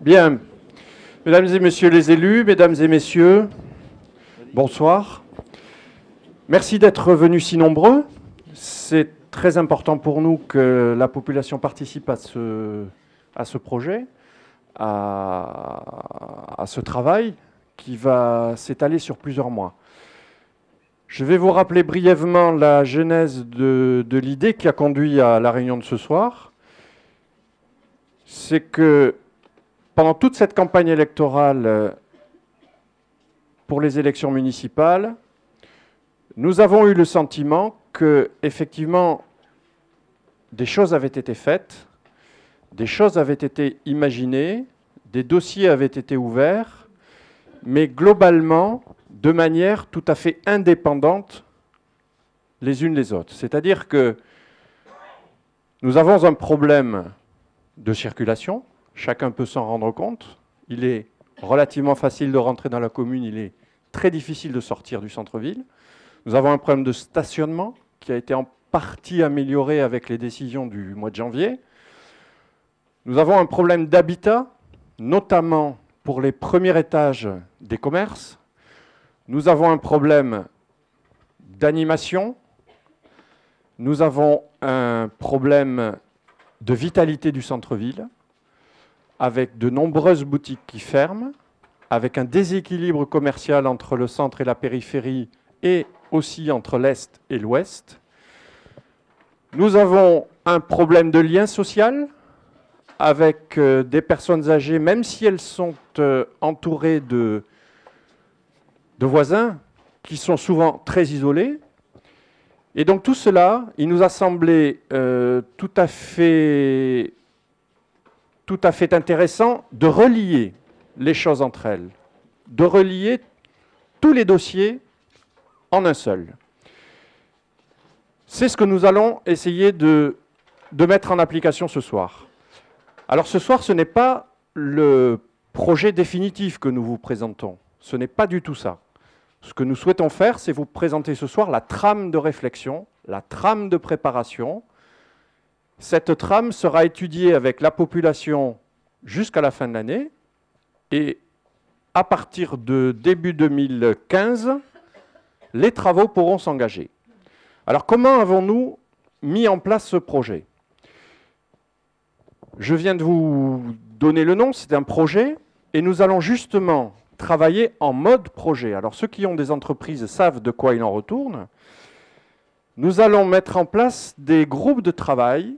Bien. Mesdames et messieurs les élus, mesdames et messieurs, bonsoir. Merci d'être venus si nombreux. C'est très important pour nous que la population participe à ce, projet, à ce travail qui va s'étaler sur plusieurs mois. Je vais vous rappeler brièvement la genèse de, l'idée qui a conduit à la réunion de ce soir. C'est que pendant toute cette campagne électorale euh, pour les élections municipales, nous avons eu le sentiment que, effectivement, des choses avaient été faites, des choses avaient été imaginées, des dossiers avaient été ouverts, mais globalement, de manière tout à fait indépendante les unes des autres. C'est-à-dire que nous avons un problème de circulation, chacun peut s'en rendre compte. Il est relativement facile de rentrer dans la commune, il est très difficile de sortir du centre-ville. Nous avons un problème de stationnement qui a été en partie amélioré avec les décisions du mois de janvier. Nous avons un problème d'habitat, notamment pour les premiers étages des commerces. Nous avons un problème d'animation. Nous avons un problème de vitalité du centre-ville avec de nombreuses boutiques qui ferment, avec un déséquilibre commercial entre le centre et la périphérie et aussi entre l'Est et l'Ouest. Nous avons un problème de lien social avec euh, des personnes âgées, même si elles sont euh, entourées de, de voisins qui sont souvent très isolés. Et donc tout cela, il nous a semblé euh, tout à fait intéressant de relier les choses entre elles, de relier tous les dossiers en un seul. C'est ce que nous allons essayer de, de, mettre en application ce soir. Alors ce soir, ce n'est pas le projet définitif que nous vous présentons. Ce n'est pas du tout ça. Ce que nous souhaitons faire, c'est vous présenter ce soir la trame de réflexion, la trame de préparation, cette trame sera étudiée avec la population jusqu'à la fin de l'année. Et à partir de début 2015, les travaux pourront s'engager. Alors comment avons-nous mis en place ce projet? Je viens de vous donner le nom, c'est un projet, et nous allons justement travailler en mode projet. Alors ceux qui ont des entreprises savent de quoi il en retourne. Nous allons mettre en place des groupes de travail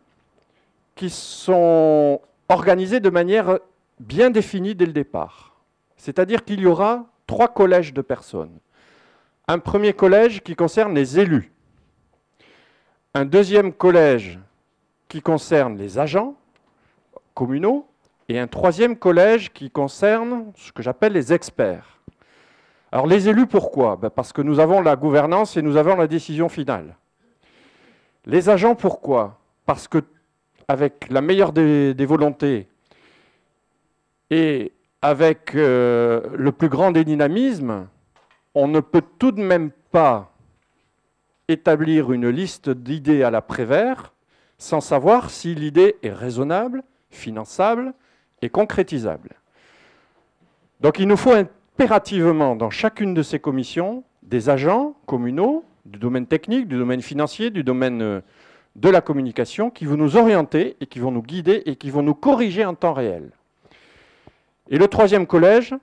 qui sont organisés de manière bien définie dès le départ. C'est-à-dire qu'il y aura trois collèges de personnes. Un premier collège qui concerne les élus. Un deuxième collège qui concerne les agents communaux. Et un troisième collège qui concerne ce que j'appelle les experts. Alors les élus, pourquoi? Ben, Parce que nous avons la gouvernance et nous avons la décision finale. Les agents, pourquoi? Parce que avec la meilleure des, volontés et avec euh, le plus grand des dynamismes, on ne peut tout de même pas établir une liste d'idées à la Prévert sans savoir si l'idée est raisonnable, finançable et concrétisable. Donc il nous faut impérativement dans chacune de ces commissions des agents communaux du domaine technique, du domaine financier, du domaine euh, de la communication qui vont nous orienter et qui vont nous guider et qui vont nous corriger en temps réel. Et le troisième collège,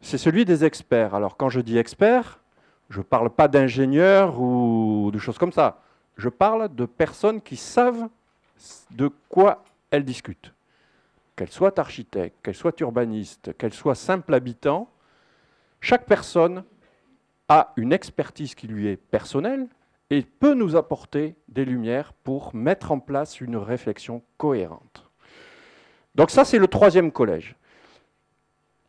c'est celui des experts. Alors quand je dis experts, je ne parle pas d'ingénieurs ou de choses comme ça. Je parle de personnes qui savent de quoi elles discutent. Qu'elles soient architectes, qu'elles soient urbanistes, qu'elles soient simples habitants, chaque personne a une expertise qui lui est personnelle, et peut nous apporter des lumières pour mettre en place une réflexion cohérente. Donc ça, c'est le troisième collège.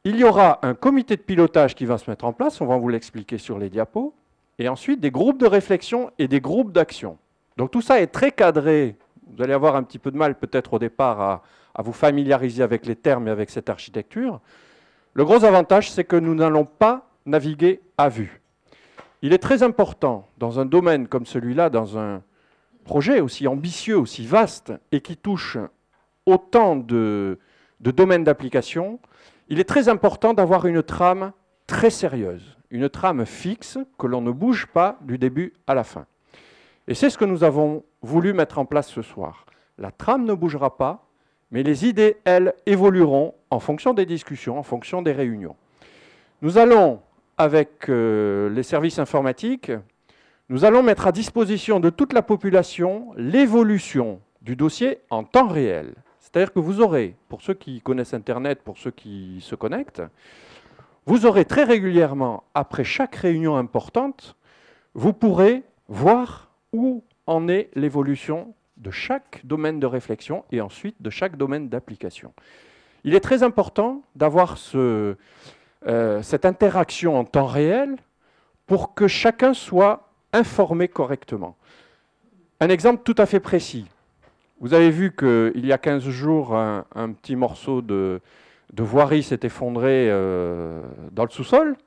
Il y aura un comité de pilotage qui va se mettre en place, on va vous l'expliquer sur les diapos, et ensuite des groupes de réflexion et des groupes d'action. Donc tout ça est très cadré. Vous allez avoir un petit peu de mal peut-être au départ à, à vous familiariser avec les termes et avec cette architecture. Le gros avantage, c'est que nous n'allons pas naviguer à vue. Il est très important dans un domaine comme celui-là, dans un projet aussi ambitieux, aussi vaste, et qui touche autant de, domaines d'application, il est très important d'avoir une trame très sérieuse, une trame fixe que l'on ne bouge pas du début à la fin. Et c'est ce que nous avons voulu mettre en place ce soir. La trame ne bougera pas, mais les idées, elles, évolueront en fonction des discussions, en fonction des réunions. Nous allons, avec euh, les services informatiques, nous allons mettre à disposition de toute la population l'évolution du dossier en temps réel. C'est-à-dire que vous aurez, pour ceux qui connaissent Internet, pour ceux qui se connectent, vous aurez très régulièrement, après chaque réunion importante, vous pourrez voir où en est l'évolution de chaque domaine de réflexion et ensuite de chaque domaine d'application. Il est très important d'avoir euh, cette interaction en temps réel pour que chacun soit informé correctement. Un exemple tout à fait précis. Vous avez vu qu'il y a 15 jours, un, petit morceau de, voirie s'est effondré euh, dans le sous-sol.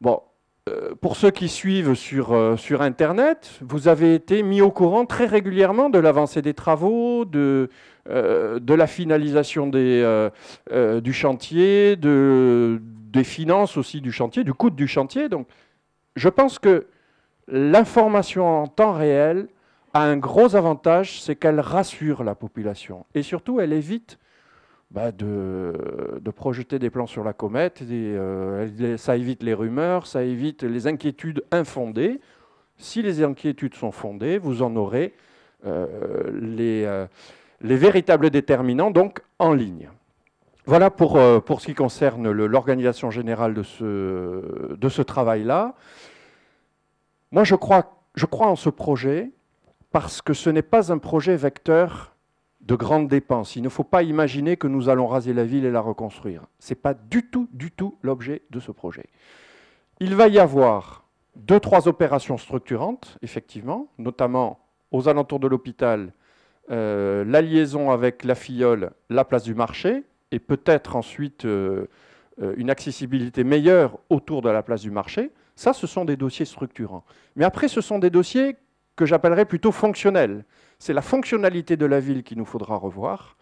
Bon, pour ceux qui suivent sur, euh, sur Internet, vous avez été mis au courant très régulièrement de l'avancée des travaux, de, de la finalisation des, du chantier, de, des finances aussi du chantier, du coût du chantier. Donc, je pense que l'information en temps réel a un gros avantage, c'est qu'elle rassure la population. Et surtout, elle évite bah, de, projeter des plans sur la comète. Euh, ça évite les rumeurs, ça évite les inquiétudes infondées. Si les inquiétudes sont fondées, vous en aurez euh, les, euh, les, véritables déterminants, donc en ligne. Voilà pour, pour ce qui concerne l'organisation générale de ce, de ce travail-là. Moi, je crois, je crois en ce projet parce que ce n'est pas un projet vecteur de grandes dépenses. Il ne faut pas imaginer que nous allons raser la ville et la reconstruire. Ce n'est pas du tout, du tout l'objet de ce projet. Il va y avoir deux, trois opérations structurantes, effectivement, notamment aux alentours de l'hôpital, euh, la liaison avec la filleule, la place du marché, et peut-être ensuite euh, euh, une accessibilité meilleure autour de la place du marché. Ça, ce sont des dossiers structurants. Mais après, ce sont des dossiers que j'appellerais plutôt fonctionnel. C'est la fonctionnalité de la ville qu'il nous faudra revoir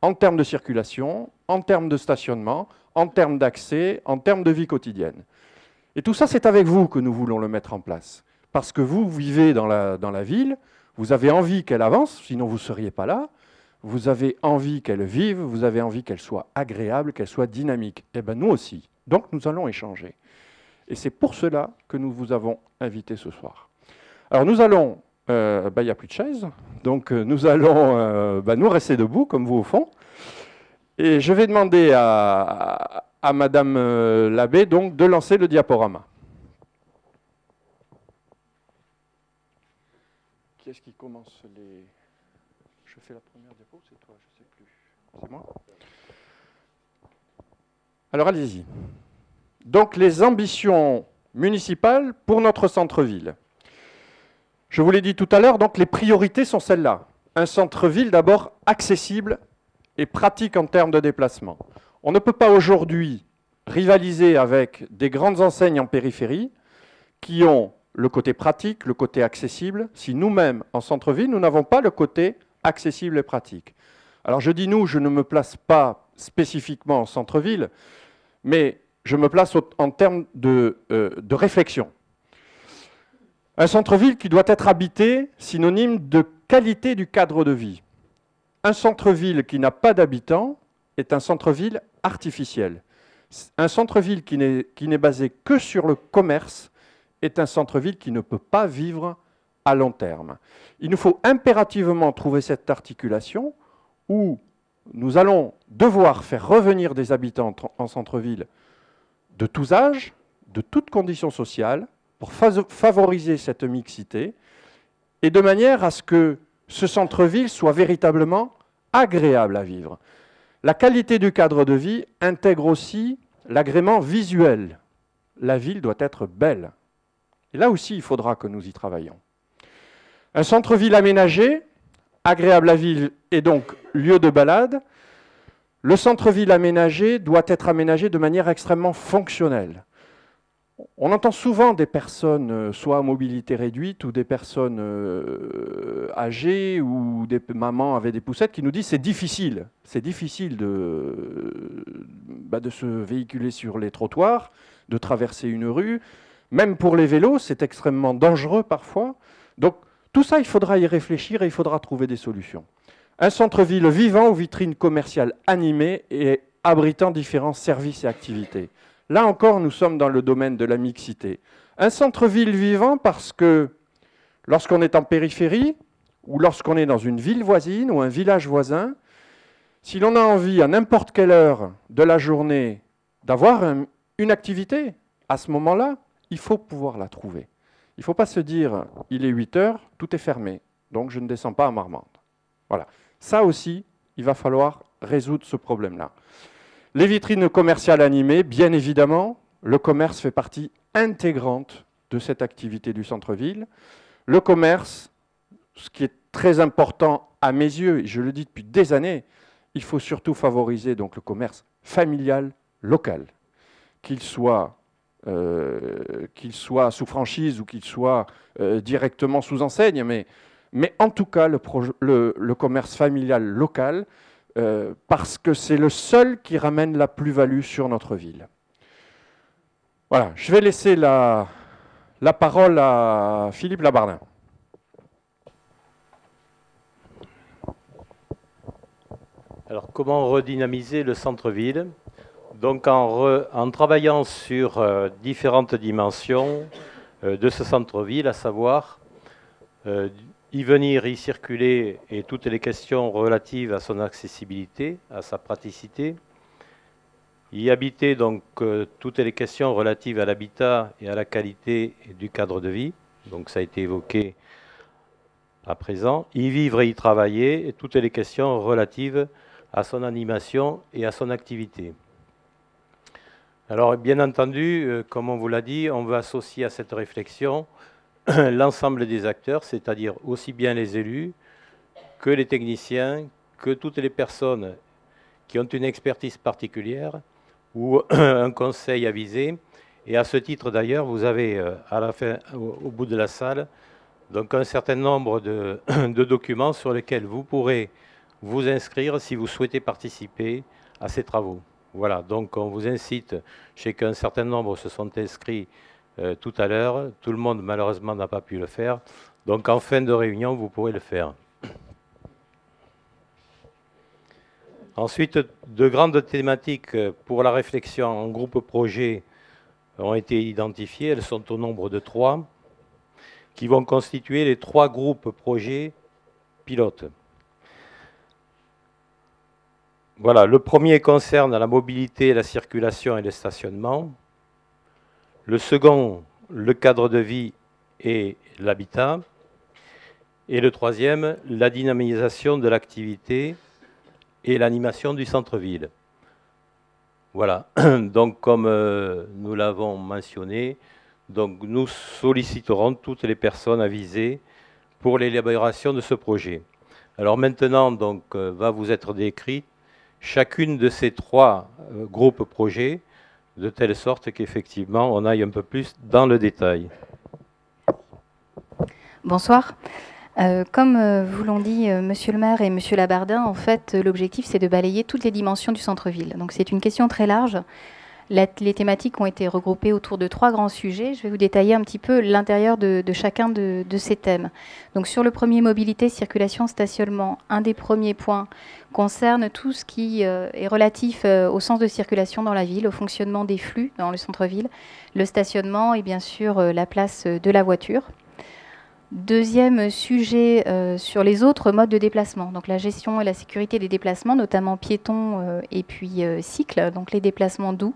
en termes de circulation, en termes de stationnement, en termes d'accès, en termes de vie quotidienne. Et tout ça, c'est avec vous que nous voulons le mettre en place. Parce que vous vivez dans la, ville, vous avez envie qu'elle avance, sinon vous ne seriez pas là. Vous avez envie qu'elle vive, vous avez envie qu'elle soit agréable, qu'elle soit dynamique. Eh bien, nous aussi. Donc, nous allons échanger. Et c'est pour cela que nous vous avons invité ce soir. Alors nous allons, il n'y a plus de chaises, donc euh, nous allons euh, bah, nous rester debout, comme vous au fond. Et je vais demander à, à Madame l'abbé donc, de lancer le diaporama. Qui est-ce qui commence les... Je fais la première diapo, c'est toi, je ne sais plus. C'est moi Alors allez-y. Donc les ambitions municipales pour notre centre-ville. Je vous l'ai dit tout à l'heure, donc les priorités sont celles-là. Un centre-ville d'abord accessible et pratique en termes de déplacement. On ne peut pas aujourd'hui rivaliser avec des grandes enseignes en périphérie qui ont le côté pratique, le côté accessible, si nous-mêmes, en centre-ville, nous n'avons pas le côté accessible et pratique. Alors je dis nous, je ne me place pas spécifiquement en centre-ville, mais je me place en termes de, euh, de réflexion. Un centre-ville qui doit être habité, synonyme de qualité du cadre de vie. Un centre-ville qui n'a pas d'habitants est un centre-ville artificiel. Un centre-ville qui n'est basé que sur le commerce est un centre-ville qui ne peut pas vivre à long terme. Il nous faut impérativement trouver cette articulation où nous allons devoir faire revenir des habitants en centre-ville de tous âges, de toutes conditions sociales, pour favoriser cette mixité et de manière à ce que ce centre-ville soit véritablement agréable à vivre. La qualité du cadre de vie intègre aussi l'agrément visuel. La ville doit être belle. Et là aussi, il faudra que nous y travaillions. Un centre-ville aménagé, agréable à vivre et donc lieu de balade, le centre-ville aménagé doit être aménagé de manière extrêmement fonctionnelle. On entend souvent des personnes, euh, soit à mobilité réduite, ou des personnes euh, âgées, ou des mamans avec des poussettes, qui nous disent c'est difficile. C'est difficile de, bah, de se véhiculer sur les trottoirs, de traverser une rue. Même pour les vélos, c'est extrêmement dangereux parfois. Donc tout ça, il faudra y réfléchir et il faudra trouver des solutions. Un centre-ville vivant aux vitrines commerciales animées et abritant différents services et activités. Là encore, nous sommes dans le domaine de la mixité. Un centre-ville vivant parce que lorsqu'on est en périphérie, ou lorsqu'on est dans une ville voisine ou un village voisin, si l'on a envie à n'importe quelle heure de la journée d'avoir une activité, à ce moment-là, il faut pouvoir la trouver. Il ne faut pas se dire, il est 8 heures, tout est fermé, donc je ne descends pas à Marmande. Voilà. Ça aussi, il va falloir résoudre ce problème-là. Les vitrines commerciales animées, bien évidemment, le commerce fait partie intégrante de cette activité du centre-ville. Le commerce, ce qui est très important à mes yeux, et je le dis depuis des années, il faut surtout favoriser donc le commerce familial local, qu'il soit, euh, sous franchise ou qu'il soit euh, directement sous enseigne, mais, en tout cas le commerce familial local euh, parce que c'est le seul qui ramène la plus-value sur notre ville. Voilà, je vais laisser la, la parole à Philippe Labardin. Alors, comment redynamiser le centre-ville? Donc, en, en, travaillant sur euh, différentes dimensions euh, de ce centre-ville, à savoir y venir, y circuler et toutes les questions relatives à son accessibilité, à sa praticité. Y habiter donc euh, toutes les questions relatives à l'habitat et à la qualité du cadre de vie. Donc ça a été évoqué à présent. Y vivre et y travailler et toutes les questions relatives à son animation et à son activité. Alors bien entendu, euh, comme on vous l'a dit, on va associer à cette réflexion l'ensemble des acteurs, c'est-à-dire aussi bien les élus que les techniciens, que toutes les personnes qui ont une expertise particulière ou un conseil avisé. Et à ce titre d'ailleurs, vous avez euh, à la fin, au bout de la salle, donc un certain nombre de, de documents sur lesquels vous pourrez vous inscrire si vous souhaitez participer à ces travaux. Voilà, donc on vous incite, je sais qu'un certain nombre se sont inscrits euh, tout à l'heure. Tout le monde, malheureusement, n'a pas pu le faire. Donc, en fin de réunion, vous pourrez le faire. Ensuite, de grandes thématiques pour la réflexion en groupe projet ont été identifiées. Elles sont au nombre de trois, qui vont constituer les trois groupes projets pilotes. Voilà, le premier concerne la mobilité, la circulation et le stationnement. Le second, le cadre de vie et l'habitat. Et le troisième, la dynamisation de l'activité et l'animation du centre-ville. Voilà, donc comme euh, nous l'avons mentionné, donc nous solliciterons toutes les personnes avisées pour l'élaboration de ce projet. Alors maintenant, donc, euh, va vous être décrit chacune de ces trois euh, groupes projets de telle sorte qu'effectivement on aille un peu plus dans le détail. Bonsoir. Euh, comme euh, vous l'ont dit euh, Monsieur le maire et Monsieur Labardin, en fait, l'objectif c'est de balayer toutes les dimensions du centre-ville. Donc c'est une question très large les thématiques ont été regroupées autour de trois grands sujets. Je vais vous détailler un petit peu l'intérieur de, chacun de, ces thèmes. Donc sur le premier, mobilité, circulation, stationnement, un des premiers points concerne tout ce qui euh, est relatif euh, au sens de circulation dans la ville, au fonctionnement des flux dans le centre-ville, le stationnement et bien sûr euh, la place de la voiture. Deuxième sujet sur les autres modes de déplacement, donc la gestion et la sécurité des déplacements, notamment piétons et puis cycles, donc les déplacements doux,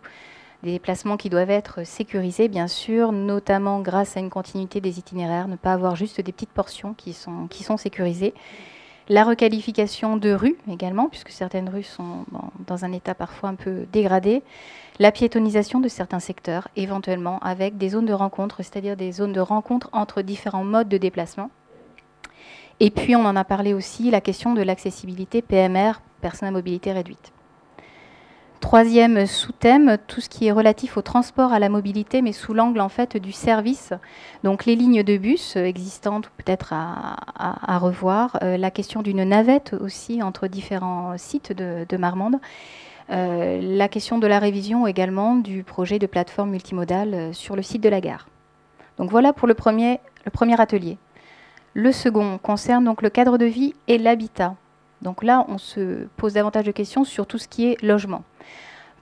des déplacements qui doivent être sécurisés, bien sûr, notamment grâce à une continuité des itinéraires, ne pas avoir juste des petites portions qui sont, qui sont sécurisées. La requalification de rues également, puisque certaines rues sont dans un état parfois un peu dégradé. La piétonisation de certains secteurs, éventuellement, avec des zones de rencontre, c'est-à-dire des zones de rencontre entre différents modes de déplacement. Et puis, on en a parlé aussi, la question de l'accessibilité PMR, personnes à mobilité réduite. Troisième sous-thème, tout ce qui est relatif au transport, à la mobilité, mais sous l'angle en fait du service. Donc les lignes de bus existantes, peut-être à, revoir. Euh, la question d'une navette aussi entre différents sites de, Marmande. Euh, la question de la révision également du projet de plateforme multimodale euh, sur le site de la gare. Donc voilà pour le premier, atelier. Le second concerne donc le cadre de vie et l'habitat. Donc là, on se pose davantage de questions sur tout ce qui est logement.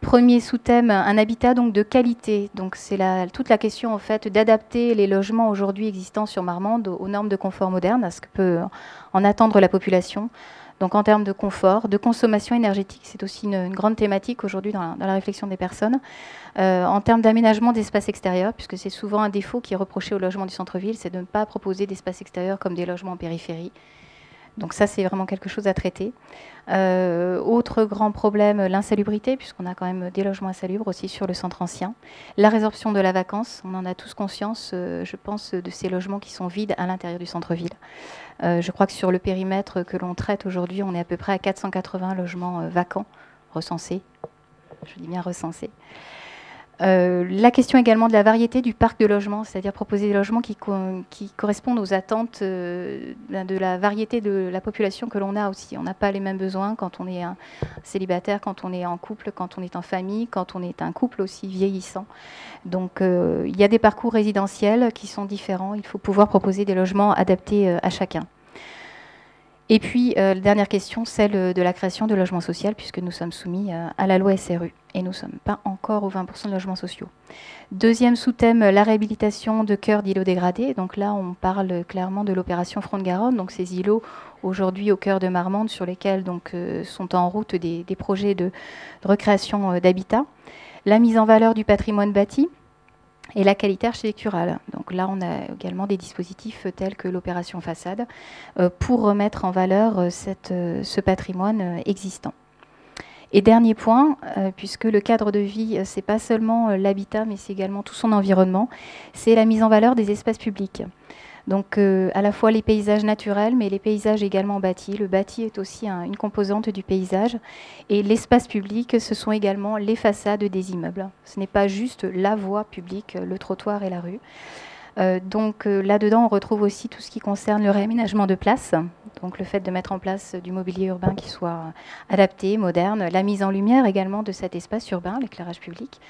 Premier sous-thème, un habitat donc de qualité. Donc c'est toute la question en fait d'adapter les logements aujourd'hui existants sur Marmande aux, normes de confort moderne, à ce que peut en attendre la population. Donc en termes de confort, de consommation énergétique, c'est aussi une, grande thématique aujourd'hui dans, la réflexion des personnes. Euh, en termes d'aménagement d'espaces extérieurs, puisque c'est souvent un défaut qui est reproché au logement du centre-ville, c'est de ne pas proposer d'espaces extérieurs comme des logements en périphérie. Donc ça, c'est vraiment quelque chose à traiter. Euh, autre grand problème, l'insalubrité, puisqu'on a quand même des logements insalubres aussi sur le centre ancien. La résorption de la vacance, on en a tous conscience, euh, je pense, de ces logements qui sont vides à l'intérieur du centre-ville. Euh, je crois que sur le périmètre que l'on traite aujourd'hui, on est à peu près à 480 logements vacants recensés. Je dis bien recensés. Euh, la question également de la variété du parc de logements, c'est-à-dire proposer des logements qui, correspondent aux attentes euh, de la variété de la population que l'on a aussi. On n'a pas les mêmes besoins quand on est célibataire, quand on est en couple, quand on est en famille, quand on est un couple aussi vieillissant. Donc euh, il y a des parcours résidentiels qui sont différents. Il faut pouvoir proposer des logements adaptés à chacun. Et puis, la dernière question, celle de la création de logements sociaux, puisque nous sommes soumis à la loi SRU et nous ne sommes pas encore aux 20% de logements sociaux. Deuxième sous-thème, la réhabilitation de cœurs d'îlots dégradés. Donc là, on parle clairement de l'opération Front de Garonne, donc ces îlots aujourd'hui au cœur de Marmande sur lesquels euh, sont en route des, projets de, recréation euh, d'habitat. La mise en valeur du patrimoine bâti et la qualité architecturale. Donc là, on a également des dispositifs tels que l'opération façade euh, pour remettre en valeur ce patrimoine existant. Et dernier point, euh, puisque le cadre de vie, euh, c'est pas seulement euh, l'habitat, mais c'est également tout son environnement, c'est la mise en valeur des espaces publics. Donc à la fois les paysages naturels, mais les paysages également bâtis. Le bâti est aussi une composante du paysage. Et l'espace public, ce sont également les façades des immeubles. Ce n'est pas juste la voie publique, le trottoir et la rue. Euh, donc euh, là-dedans, on retrouve aussi tout ce qui concerne le réaménagement de place, donc le fait de mettre en place du mobilier urbain qui soit adapté, moderne, la mise en lumière également de cet espace urbain, l'éclairage public,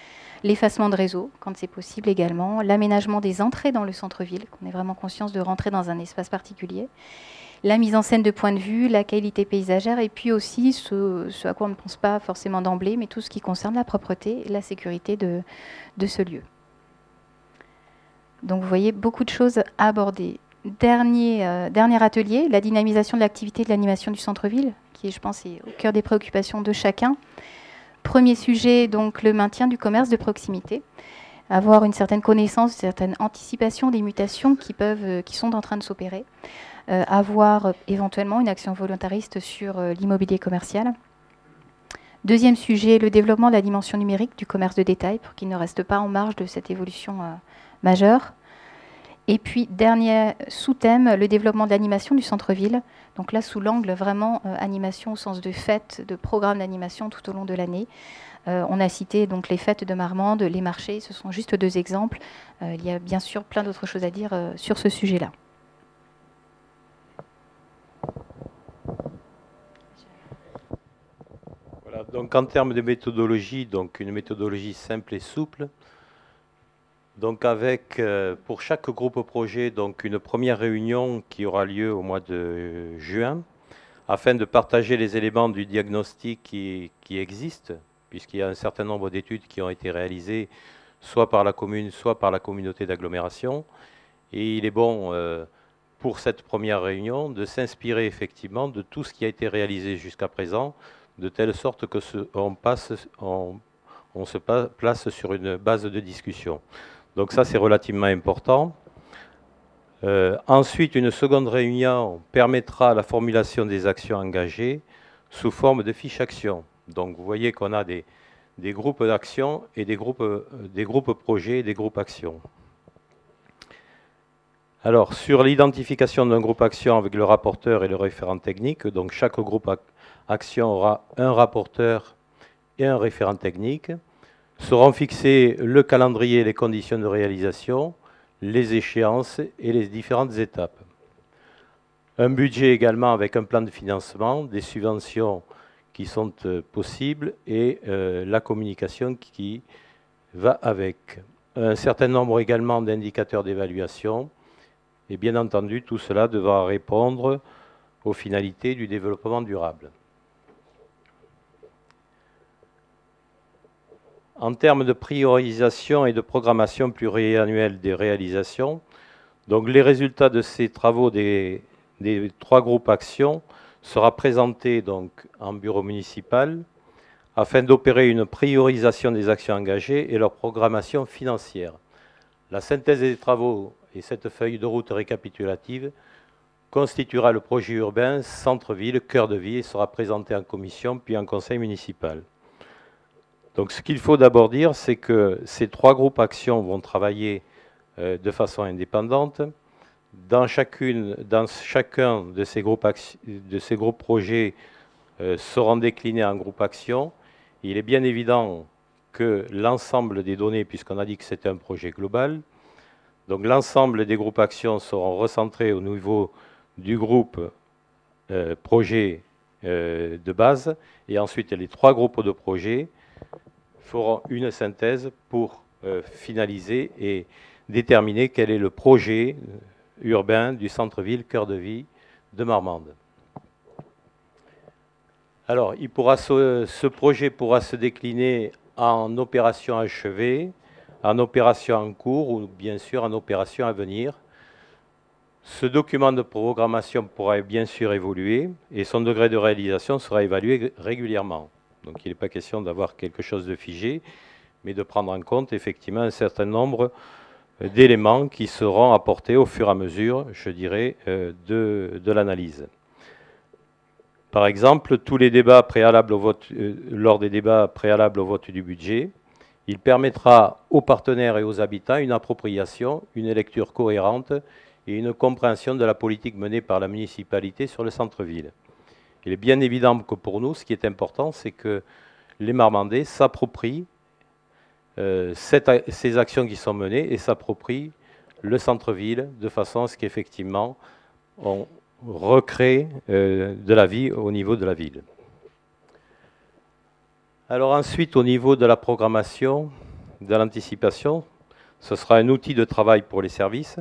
l'effacement de réseau quand c'est possible également, l'aménagement des entrées dans le centre-ville, qu'on ait vraiment conscience de rentrer dans un espace particulier, la mise en scène de point de vue, la qualité paysagère, et puis aussi ce, à quoi on ne pense pas forcément d'emblée, mais tout ce qui concerne la propreté et la sécurité de ce lieu. Donc vous voyez beaucoup de choses à aborder. Dernier, euh, dernier atelier, la dynamisation de l'activité de l'animation du centre-ville, qui je pense est au cœur des préoccupations de chacun. Premier sujet, donc le maintien du commerce de proximité. Avoir une certaine connaissance, une certaine anticipation des mutations qui, peuvent, euh, sont en train de s'opérer. Euh, avoir éventuellement une action volontariste sur l'immobilier commercial. Deuxième sujet, le développement de la dimension numérique du commerce de détail pour qu'il ne reste pas en marge de cette évolution majeur. Et puis, dernier sous-thème, le développement de l'animation du centre-ville. Donc là, sous l'angle vraiment euh, animation au sens de fêtes, de programmes d'animation tout au long de l'année. Euh, on a cité donc les fêtes de Marmande, les marchés, ce sont juste deux exemples. Euh, il y a bien sûr plein d'autres choses à dire sur ce sujet-là. Voilà, donc en termes de méthodologie, donc une méthodologie simple et souple, donc avec euh, pour chaque groupe projet donc une première réunion qui aura lieu au mois de juin afin de partager les éléments du diagnostic qui, qui existe puisqu'il y a un certain nombre d'études qui ont été réalisées soit par la commune soit par la communauté d'agglomération et il est bon euh, pour cette première réunion de s'inspirer effectivement de tout ce qui a été réalisé jusqu'à présent de telle sorte que on se place sur une base de discussion. Donc ça, c'est relativement important. Euh, ensuite, une seconde réunion permettra la formulation des actions engagées sous forme de fiches actions. Donc vous voyez qu'on a des, groupes d'actions et des groupes, euh, des groupes projets et des groupes actions. Alors, sur l'identification d'un groupe action avec le rapporteur et le référent technique, donc chaque groupe action aura un rapporteur et un référent technique. Seront fixés le calendrier les conditions de réalisation, les échéances et les différentes étapes. Un budget également avec un plan de financement, des subventions qui sont euh, possibles et euh, la communication qui va avec. Un certain nombre également d'indicateurs d'évaluation et bien entendu tout cela devra répondre aux finalités du développement durable. En termes de priorisation et de programmation pluriannuelle des réalisations, donc les résultats de ces travaux des trois groupes actions sera présenté donc en bureau municipal afin d'opérer une priorisation des actions engagées et leur programmation financière. La synthèse des travaux et cette feuille de route récapitulative constituera le projet urbain centre-ville, cœur de vie et sera présenté en commission puis en conseil municipal. Donc ce qu'il faut d'abord dire, c'est que ces trois groupes actions vont travailler euh, de façon indépendante dans, chacun de ces groupes, projets euh, seront déclinés en groupes actions. Il est bien évident que l'ensemble des données, puisqu'on a dit que c'était un projet global, donc l'ensemble des groupes actions seront recentrés au niveau du groupe euh, projet de base, et ensuite les trois groupes de projets feront une synthèse pour finaliser et déterminer quel est le projet urbain du centre-ville, cœur de vie de Marmande. Alors, il pourra ce projet pourra se décliner en opération achevée, en opération en cours ou bien sûr en opération à venir. Ce document de programmation pourra bien sûr évoluer et son degré de réalisation sera évalué régulièrement. Donc il n'est pas question d'avoir quelque chose de figé, mais de prendre en compte effectivement un certain nombre d'éléments qui seront apportés au fur et à mesure, je dirais, euh, de, l'analyse. Par exemple, tous les débats préalables euh, lors des débats préalables au vote du budget, il permettra aux partenaires et aux habitants une appropriation, une lecture cohérente et une compréhension de la politique menée par la municipalité sur le centre-ville. Il est bien évident que pour nous, ce qui est important, c'est que les Marmandais s'approprient euh, ces actions qui sont menées et s'approprient le centre-ville de façon à ce qu'effectivement on recrée euh, de la vie au niveau de la ville. Alors ensuite, au niveau de la programmation, de l'anticipation, ce sera un outil de travail pour les services.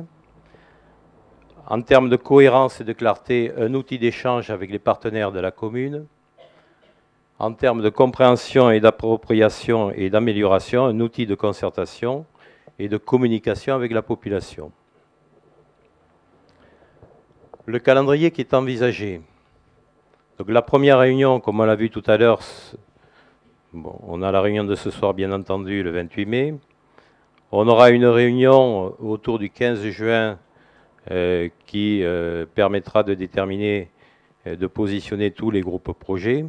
En termes de cohérence et de clarté, un outil d'échange avec les partenaires de la commune, en termes de compréhension et d'appropriation et d'amélioration, un outil de concertation et de communication avec la population. Le calendrier qui est envisagé. Donc la première réunion, comme on l'a vu tout à l'heure, on a la réunion de ce soir bien entendu le 28 mai. On aura une réunion autour du 15 juin qui euh, permettra de déterminer, euh, de positionner tous les groupes projets.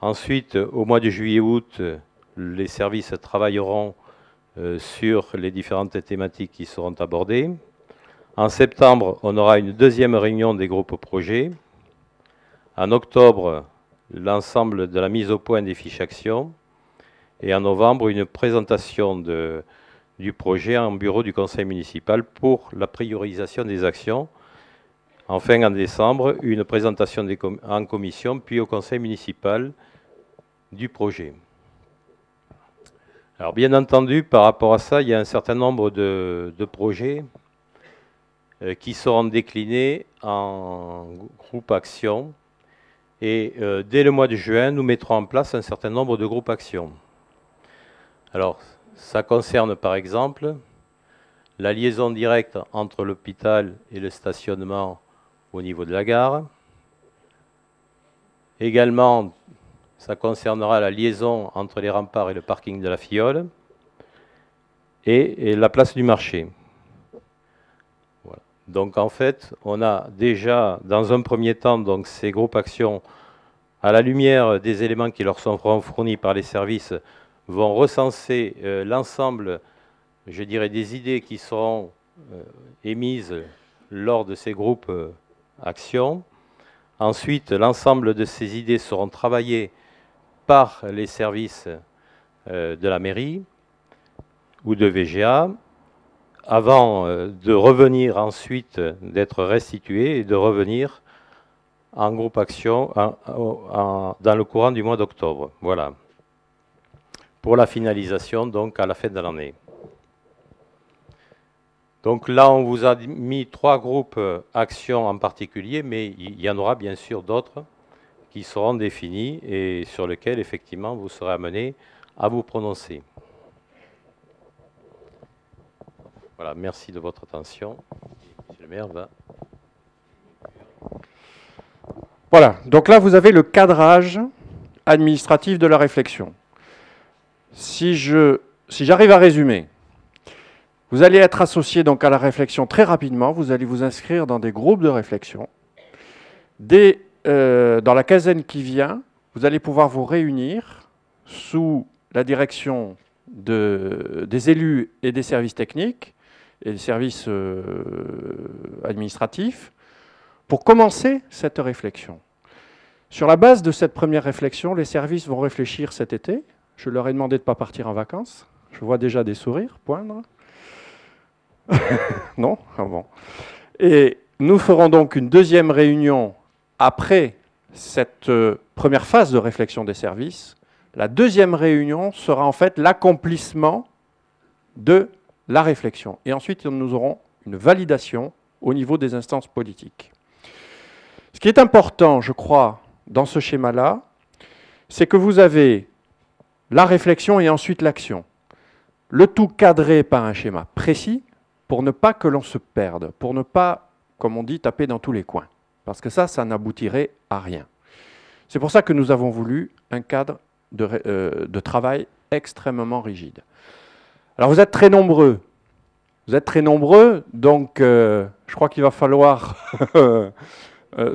Ensuite, au mois de juillet-août, les services travailleront euh, sur les différentes thématiques qui seront abordées. En septembre, on aura une deuxième réunion des groupes projets. En octobre, l'ensemble de la mise au point des fiches actions. Et en novembre, une présentation du projet en bureau du conseil municipal pour la priorisation des actions. Enfin, en décembre, une présentation en commission, puis au conseil municipal du projet. Alors bien entendu, par rapport à ça, il y a un certain nombre de, projets euh, qui seront déclinés en groupes actions. Et euh, dès le mois de juin, nous mettrons en place un certain nombre de groupes actions. Alors, ça concerne par exemple la liaison directe entre l'hôpital et le stationnement au niveau de la gare. Également, ça concernera la liaison entre les remparts et le parking de la Fiole et, la place du marché. Donc en fait, on a déjà dans un premier temps donc, ces groupes actions à la lumière des éléments qui leur sont fournis par les services vont recenser euh, l'ensemble, je dirais, des idées qui seront euh, émises lors de ces groupes euh, actions. Ensuite, l'ensemble de ces idées seront travaillées par les services de la mairie ou de VGA avant de revenir ensuite, d'être restitué et de revenir en groupe action dans le courant du mois d'octobre. Voilà. Pour la finalisation, donc, à la fin de l'année. Donc là, on vous a mis trois groupes euh, actions en particulier, mais il y en aura bien sûr d'autres qui seront définis et sur lesquels, effectivement, vous serez amené à vous prononcer. Voilà, merci de votre attention. Voilà, donc là, vous avez le cadrage administratif de la réflexion. Si j'arrive si à résumer, vous allez être associé donc à la réflexion très rapidement. Vous allez vous inscrire dans des groupes de réflexion. Euh, dans la quinzaine qui vient, vous allez pouvoir vous réunir sous la direction de, des élus et des services techniques et des services euh, administratifs pour commencer cette réflexion. Sur la base de cette première réflexion, les services vont réfléchir cet été. Je leur ai demandé de ne pas partir en vacances. Je vois déjà des sourires poindre. non ah bon. Et nous ferons donc une deuxième réunion après cette euh, première phase de réflexion des services. La deuxième réunion sera en fait l'accomplissement de la réflexion. Et ensuite, nous aurons une validation au niveau des instances politiques. Ce qui est important, je crois, dans ce schéma-là, c'est que vous avez la réflexion et ensuite l'action. Le tout cadré par un schéma précis pour ne pas que l'on se perde, pour ne pas, comme on dit, taper dans tous les coins. Parce que ça, ça n'aboutirait à rien. C'est pour ça que nous avons voulu un cadre de, euh, travail extrêmement rigide. Alors vous êtes très nombreux. Vous êtes très nombreux, donc euh, je crois qu'il va falloir euh,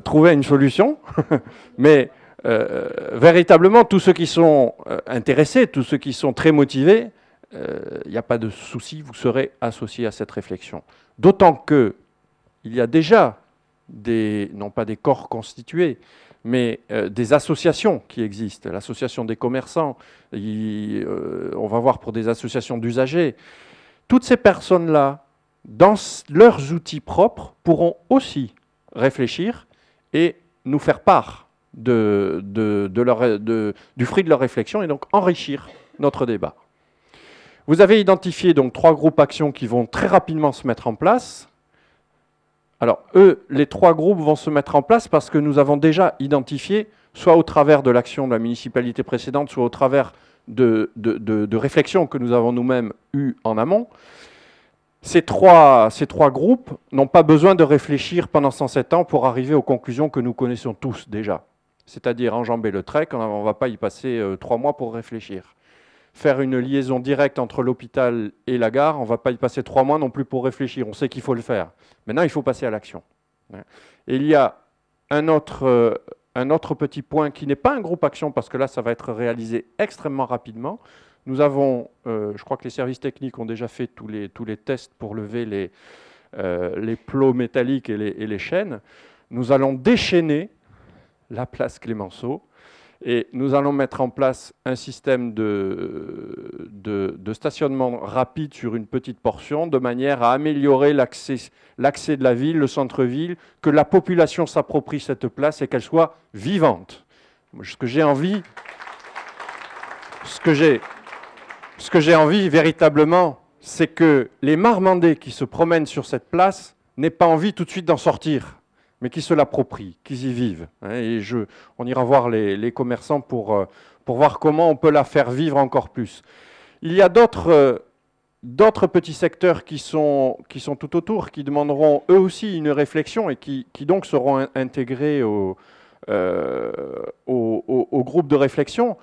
trouver une solution. Mais véritablement, tous ceux qui sont intéressés, tous ceux qui sont très motivés, il euh, n'y a pas de souci, vous serez associé à cette réflexion. D'autant que il y a déjà des, non pas des corps constitués, mais euh, des associations qui existent. L'association des commerçants, euh, on va voir pour des associations d'usagers. Toutes ces personnes-là, dans leurs outils propres, pourront aussi réfléchir et nous faire part de, du fruit de leur réflexion et donc enrichir notre débat. Vous avez identifié donc trois groupes actions qui vont très rapidement se mettre en place. Alors, eux, les trois groupes vont se mettre en place parce que nous avons déjà identifié, soit au travers de l'action de la municipalité précédente, soit au travers de, réflexions que nous avons nous-mêmes eues en amont, ces trois, ces trois groupes n'ont pas besoin de réfléchir pendant 107 ans pour arriver aux conclusions que nous connaissons tous déjà. C'est-à-dire enjamber le trek, on ne va pas y passer euh, trois mois pour réfléchir faire une liaison directe entre l'hôpital et la gare, on ne va pas y passer trois mois non plus pour réfléchir. On sait qu'il faut le faire. Maintenant, il faut passer à l'action. Et il y a un autre, euh, un autre petit point qui n'est pas un groupe action, parce que là, ça va être réalisé extrêmement rapidement. Nous avons, euh, je crois que les services techniques ont déjà fait tous les, tous les tests pour lever les, les plots métalliques et les, et les chaînes. Nous allons déchaîner la place Clémenceau et nous allons mettre en place un système de, stationnement rapide sur une petite portion, de manière à améliorer l'accès de la ville, le centre-ville, que la population s'approprie cette place et qu'elle soit vivante. Ce que j'ai envie, ce que j'ai, ce que j'ai envie véritablement, c'est que les Marmandais qui se promènent sur cette place n'aient pas envie tout de suite d'en sortir mais qui se l'approprient, qui y vivent. Hein, et je, on ira voir les, commerçants pour, euh, pour voir comment on peut la faire vivre encore plus. Il y a d'autres euh, d'autres petits secteurs qui sont, qui sont tout autour, qui demanderont eux aussi une réflexion et qui, qui donc seront intégrés au, euh, au, groupe de réflexion.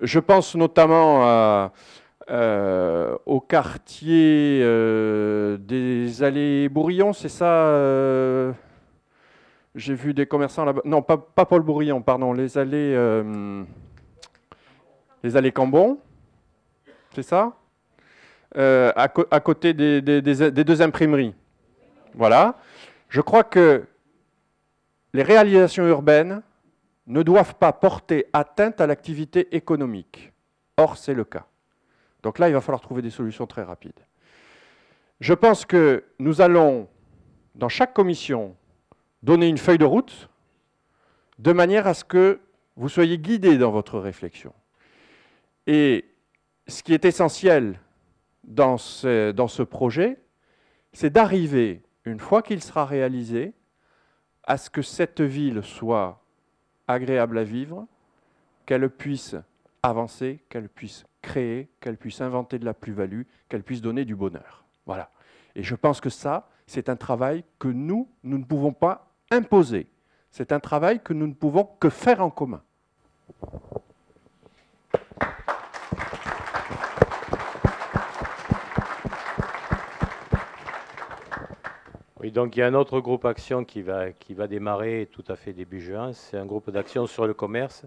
Je pense notamment au quartier des Allées Bourillon, c'est ça j'ai vu des commerçants là-bas. Non, pas, Paul Bourillon, pardon. Les allées, euh, les allées Cambon. C'est ça? Euh, à, côté des, deux imprimeries. Voilà. Je crois que les réalisations urbaines ne doivent pas porter atteinte à l'activité économique. Or, c'est le cas. Donc là, il va falloir trouver des solutions très rapides. Je pense que nous allons, dans chaque commission, donner une feuille de route de manière à ce que vous soyez guidés dans votre réflexion. Et ce qui est essentiel dans ce, dans ce projet, c'est d'arriver, une fois qu'il sera réalisé, à ce que cette ville soit agréable à vivre, qu'elle puisse avancer, qu'elle puisse créer, qu'elle puisse inventer de la plus-value, qu'elle puisse donner du bonheur. Voilà. Et je pense que ça, c'est un travail que nous, nous ne pouvons pas imposer. C'est un travail que nous ne pouvons que faire en commun. Oui, donc il y a un autre groupe action qui va, qui va démarrer tout à fait début juin. C'est un groupe d'action sur le commerce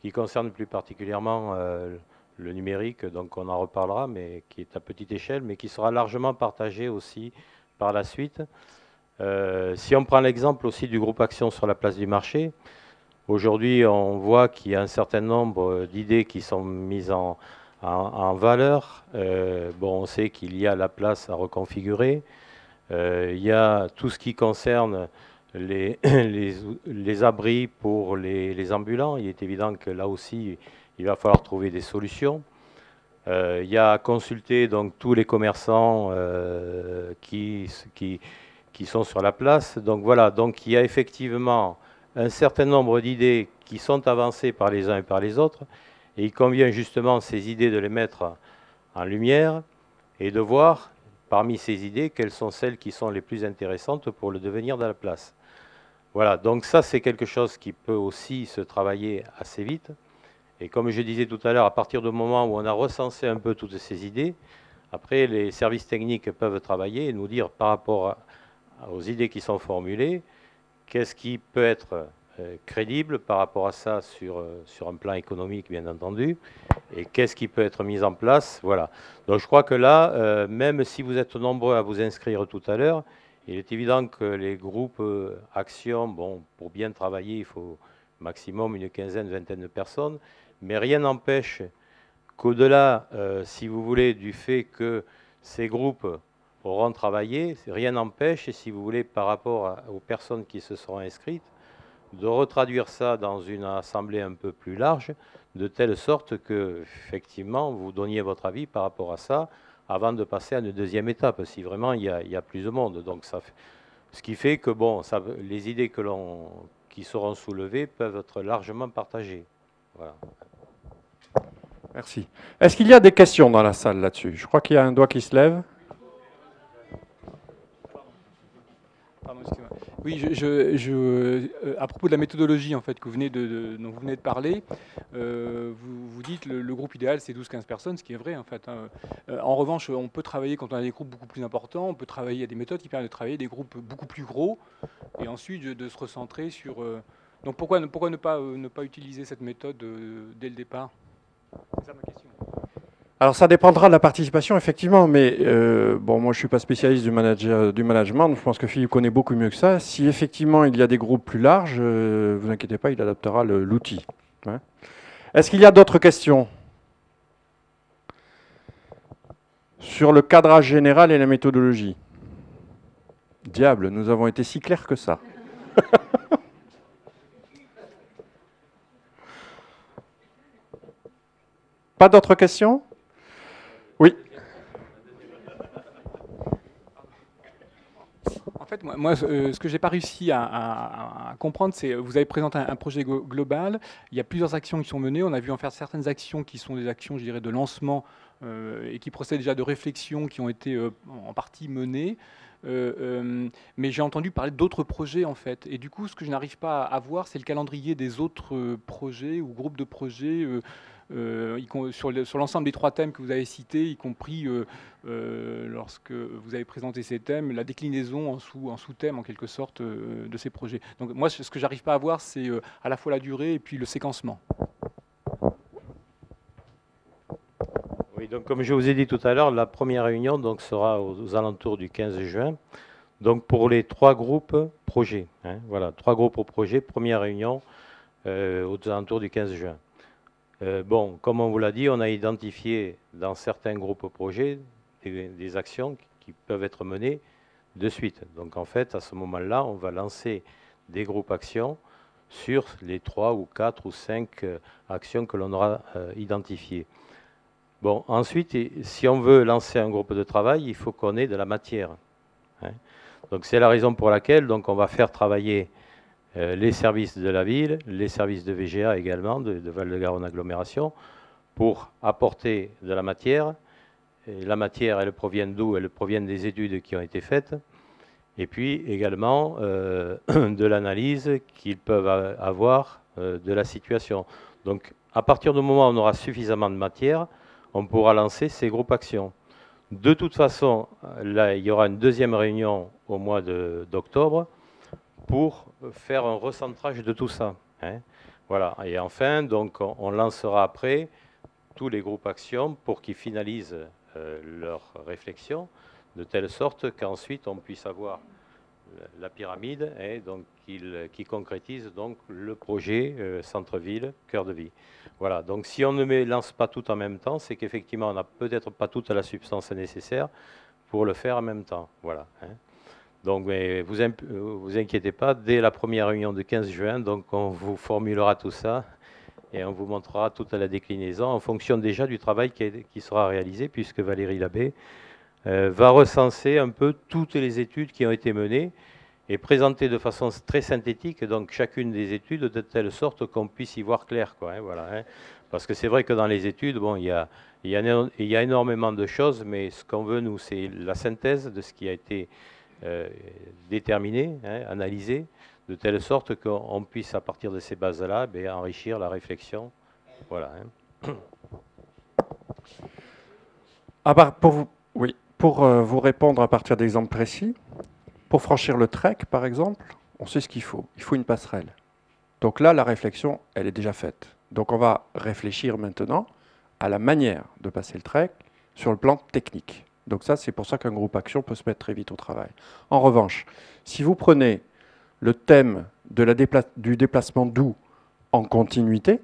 qui concerne plus particulièrement euh, le numérique, donc on en reparlera, mais qui est à petite échelle, mais qui sera largement partagé aussi par la suite. Euh, si on prend l'exemple aussi du groupe Action sur la place du marché, aujourd'hui on voit qu'il y a un certain nombre d'idées qui sont mises en, valeur. Euh, bon, on sait qu'il y a la place à reconfigurer. Euh, il y a tout ce qui concerne les, abris pour les, ambulants. Il est évident que là aussi, il va falloir trouver des solutions. il y a à consulter donc, tous les commerçants qui, qui sont sur la place. Donc voilà, donc il y a effectivement un certain nombre d'idées qui sont avancées par les uns et par les autres, et il convient justement ces idées de les mettre en lumière et de voir parmi ces idées quelles sont celles qui sont les plus intéressantes pour le devenir de la place. Voilà, donc ça c'est quelque chose qui peut aussi se travailler assez vite. Et comme je disais tout à l'heure, à partir du moment où on a recensé un peu toutes ces idées, après les services techniques peuvent travailler et nous dire par rapport à, aux idées qui sont formulées, qu'est-ce qui peut être euh, crédible par rapport à ça sur, euh, sur un plan économique, bien entendu, et qu'est-ce qui peut être mis en place. Voilà. Donc je crois que là, euh, même si vous êtes nombreux à vous inscrire tout à l'heure, il est évident que les groupes actions, bon, pour bien travailler, il faut maximum une quinzaine, vingtaine de personnes, mais rien n'empêche qu'au-delà, si vous voulez, du fait que ces groupes auront travaillé. Rien n'empêche, si vous voulez, par rapport aux personnes qui se seront inscrites, de retraduire ça dans une assemblée un peu plus large, de telle sorte que, effectivement, vous donniez votre avis par rapport à ça avant de passer à une deuxième étape, si vraiment il y a, plus de monde. Donc, ce qui fait que bon, les idées qui seront soulevées peuvent être largement partagées. Voilà. Merci. Est-ce qu'il y a des questions dans la salle là-dessus? Je crois qu'il y a un doigt qui se lève. Oui, euh, à propos de la méthodologie en fait, que vous venez de, dont vous venez de parler, euh, vous, vous dites le, le groupe idéal c'est 12-15 personnes, ce qui est vrai en fait. Hein. Euh, en revanche, on peut travailler quand on a des groupes beaucoup plus importants, on peut travailler à des méthodes qui permettent de travailler des groupes beaucoup plus gros et ensuite de, se recentrer sur. donc pourquoi, pourquoi ne, pas, ne pas utiliser cette méthode dès le départ? C'est ça ma question. Alors ça dépendra de la participation, effectivement, mais euh, bon, moi je ne suis pas spécialiste du, manager, du management, je pense que Philippe connaît beaucoup mieux que ça. Si effectivement il y a des groupes plus larges, euh, vous inquiétez pas, il adaptera l'outil. Hein. Est-ce qu'il y a d'autres questions? Sur le cadrage général et la méthodologie Diable, nous avons été si clairs que ça. Pas d'autres questions? Oui. En fait, moi, euh, ce que j'ai pas réussi à, comprendre, c'est vous avez présenté un, projet global. Il y a plusieurs actions qui sont menées. On a vu en faire certaines actions qui sont des actions, je dirais, de lancement euh, et qui procèdent déjà de réflexions qui ont été euh, en partie menées. mais j'ai entendu parler d'autres projets en fait. Et du coup, ce que je n'arrive pas à voir, c'est le calendrier des autres projets ou groupes de projets sur l'ensemble des trois thèmes que vous avez cités, y compris euh, euh, lorsque vous avez présenté ces thèmes, la déclinaison en sous-thèmes en, quelque sorte de ces projets. Donc moi, ce que j'arrive pas à voir, c'est à la fois la durée et puis le séquencement. Oui, donc comme je vous ai dit tout à l'heure, la première réunion donc, sera aux, alentours du 15 juin. Donc pour les trois groupes projets, hein, voilà, trois groupes au projet, première réunion aux alentours du 15 juin. Bon, comme on vous l'a dit, on a identifié dans certains groupes projets des, actions qui peuvent être menées de suite. Donc en fait, à ce moment-là, on va lancer des groupes actions sur les trois ou quatre ou cinq actions que l'on aura identifiées. Bon, ensuite, si on veut lancer un groupe de travail, il faut qu'on ait de la matière. Hein. Donc c'est la raison pour laquelle on va faire travailler euh, les services de la ville, les services de VGA également, de, Val-de-Garonne Agglomération, pour apporter de la matière. La matière, elle provient d'où? Elle provient des études qui ont été faites, et puis également euh, de l'analyse qu'ils peuvent avoir euh, de la situation. Donc à partir du moment où on aura suffisamment de matière, on pourra lancer ces groupes actions. De toute façon, il y aura une deuxième réunion au mois d'octobre pour faire un recentrage de tout ça. Hein. Voilà. Et enfin, donc, on, lancera après tous les groupes actions pour qu'ils finalisent euh, leur réflexion, de telle sorte qu'ensuite on puisse avoir la pyramide et donc qui concrétise donc le projet euh, centre-ville, cœur de vie. Voilà, donc si on ne lance pas tout en même temps, c'est qu'effectivement on n'a peut-être pas toute la substance nécessaire pour le faire en même temps. Voilà. Hein. Donc mais vous vous inquiétez pas, dès la première réunion du 15 juin, donc on vous formulera tout ça et on vous montrera toute la déclinaison en fonction déjà du travail qui, sera réalisé, puisque Valérie Labbé euh, va recenser un peu toutes les études qui ont été menées et présenter de façon très synthétique donc chacune des études de telle sorte qu'on puisse y voir clair. Quoi, hein, voilà, hein. Parce que c'est vrai que dans les études, bon, il y a, il y a, énormément de choses, mais ce qu'on veut, nous, c'est la synthèse de ce qui a été euh, déterminé, hein, de telle sorte qu'on puisse, à partir de ces bases-là, ben, enrichir la réflexion. Voilà. Ah pour oui, pour euh, vous répondre à partir d'exemples précis, pour franchir le trek, par exemple, on sait ce qu'il faut. Il faut une passerelle. Donc là, la réflexion, elle est déjà faite. Donc on va réfléchir maintenant à la manière de passer le trek sur le plan technique. Donc ça, c'est pour ça qu'un groupe action peut se mettre très vite au travail. En revanche, si vous prenez le thème du déplacement doux en continuité,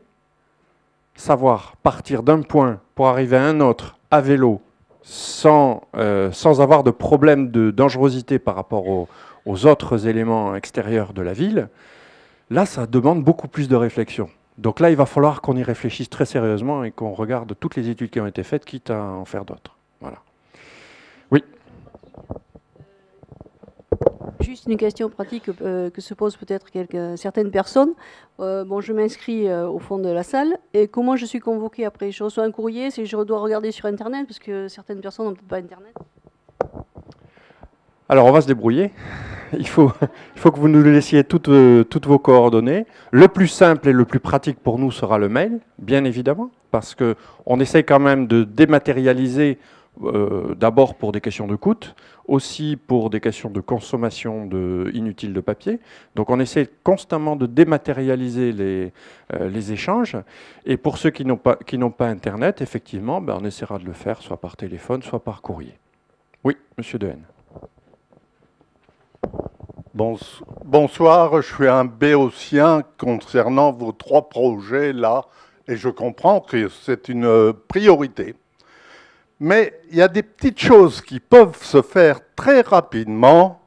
savoir partir d'un point pour arriver à un autre à vélo sans, euh, sans avoir de problème de dangerosité par rapport aux, autres éléments extérieurs de la ville, là, ça demande beaucoup plus de réflexion. Donc là, il va falloir qu'on y réfléchisse très sérieusement et qu'on regarde toutes les études qui ont été faites, quitte à en faire d'autres. Voilà. Juste une question pratique euh, que se posent peut-être certaines personnes. Euh, bon, je m'inscris euh, au fond de la salle et comment je suis convoqué après? Je reçois un courrier, si je dois regarder sur Internet parce que certaines personnes n'ont peut-être pas Internet. Alors on va se débrouiller. Il faut, il que vous nous laissiez toutes, toutes vos coordonnées. Le plus simple et le plus pratique pour nous sera le mail, bien évidemment, parce qu'on essaie quand même de dématérialiser euh, d'abord pour des questions de coût, aussi pour des questions de consommation de, inutile de papier. Donc on essaie constamment de dématérialiser les, euh, les échanges. Et pour ceux qui n'ont pas, pas Internet, effectivement, ben, on essaiera de le faire soit par téléphone, soit par courrier. Oui, Monsieur Dehaene. Bonsoir, je suis un béotien concernant vos trois projets là, et je comprends que c'est une priorité. Mais il y a des petites choses qui peuvent se faire très rapidement.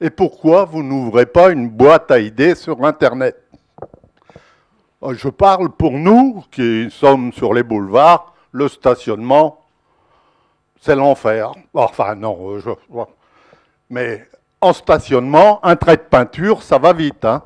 Et pourquoi vous n'ouvrez pas une boîte à idées sur Internet? Euh, Je parle pour nous qui sommes sur les boulevards, le stationnement, c'est l'enfer. Enfin non, euh, je... mais en stationnement, un trait de peinture, ça va vite. Hein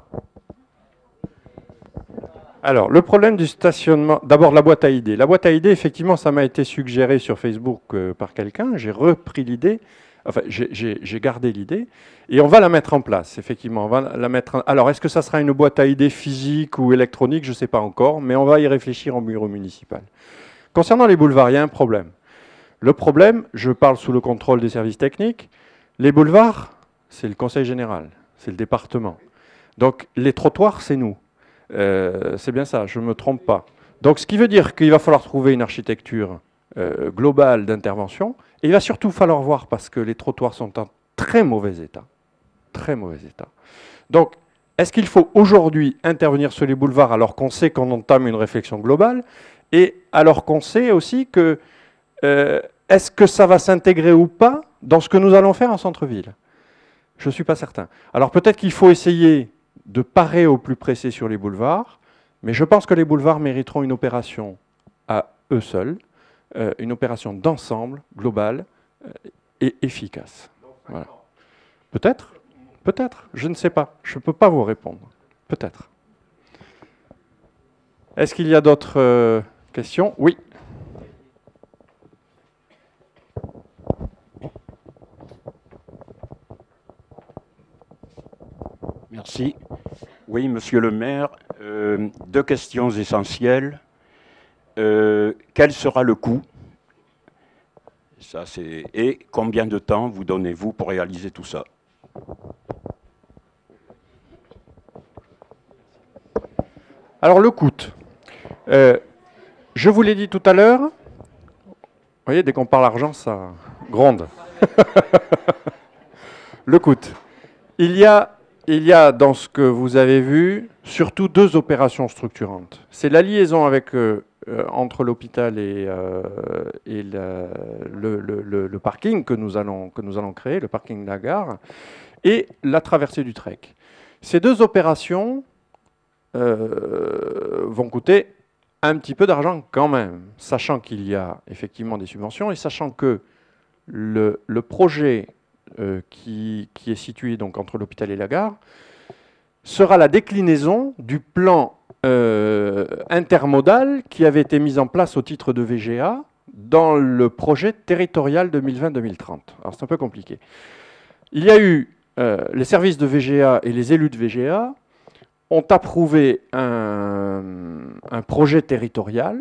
alors, le problème du stationnement, d'abord la boîte à idées. La boîte à idées, effectivement, ça m'a été suggéré sur Facebook euh, par quelqu'un. J'ai repris l'idée, enfin, j'ai gardé l'idée, et on va la mettre en place, effectivement. On va la mettre Alors, est-ce que ça sera une boîte à idées physique ou électronique? Je ne sais pas encore, mais on va y réfléchir en bureau municipal. Concernant les boulevards, il y a un problème. Le problème, je parle sous le contrôle des services techniques, les boulevards, c'est le conseil général, c'est le département. Donc, les trottoirs, c'est nous. Euh, c'est bien ça, je ne me trompe pas. Donc ce qui veut dire qu'il va falloir trouver une architecture euh, globale d'intervention, et il va surtout falloir voir, parce que les trottoirs sont en très mauvais état, très mauvais état. Donc est-ce qu'il faut aujourd'hui intervenir sur les boulevards alors qu'on sait qu'on entame une réflexion globale et alors qu'on sait aussi que euh, est-ce que ça va s'intégrer ou pas dans ce que nous allons faire en centre-ville? Je ne suis pas certain. Alors peut-être qu'il faut essayer de parer au plus pressé sur les boulevards, mais je pense que les boulevards mériteront une opération à eux seuls, euh, une opération d'ensemble, globale euh, et efficace. Peut-être? Peut-être, je ne sais pas. Je ne peux pas vous répondre. Peut-être. Est-ce qu'il y a d'autres euh, questions? Oui. Merci. Oui, monsieur le maire, euh, deux questions essentielles. Euh, quel sera le coût? Et combien de temps vous donnez-vous pour réaliser tout ça? Alors le coût. Euh, je vous l'ai dit tout à l'heure. Vous voyez, dès qu'on parle argent, ça gronde. le coût. Il y, a, il y a dans ce que vous avez vu surtout deux opérations structurantes. C'est la liaison avec, euh, euh, entre l'hôpital et, et le, parking que nous, allons, créer, le parking de la gare, et la traversée du Trek. Ces deux opérations euh, vont coûter un petit peu d'argent quand même, sachant qu'il y a effectivement des subventions et sachant que le, projet euh, qui, est situé donc entre l'hôpital et la gare sera la déclinaison du plan euh, intermodal qui avait été mis en place au titre de VGA dans le projet territorial 2020-2030. Alors c'est un peu compliqué. Il y a eu les services de VGA et les élus de VGA ont approuvé un, projet territorial.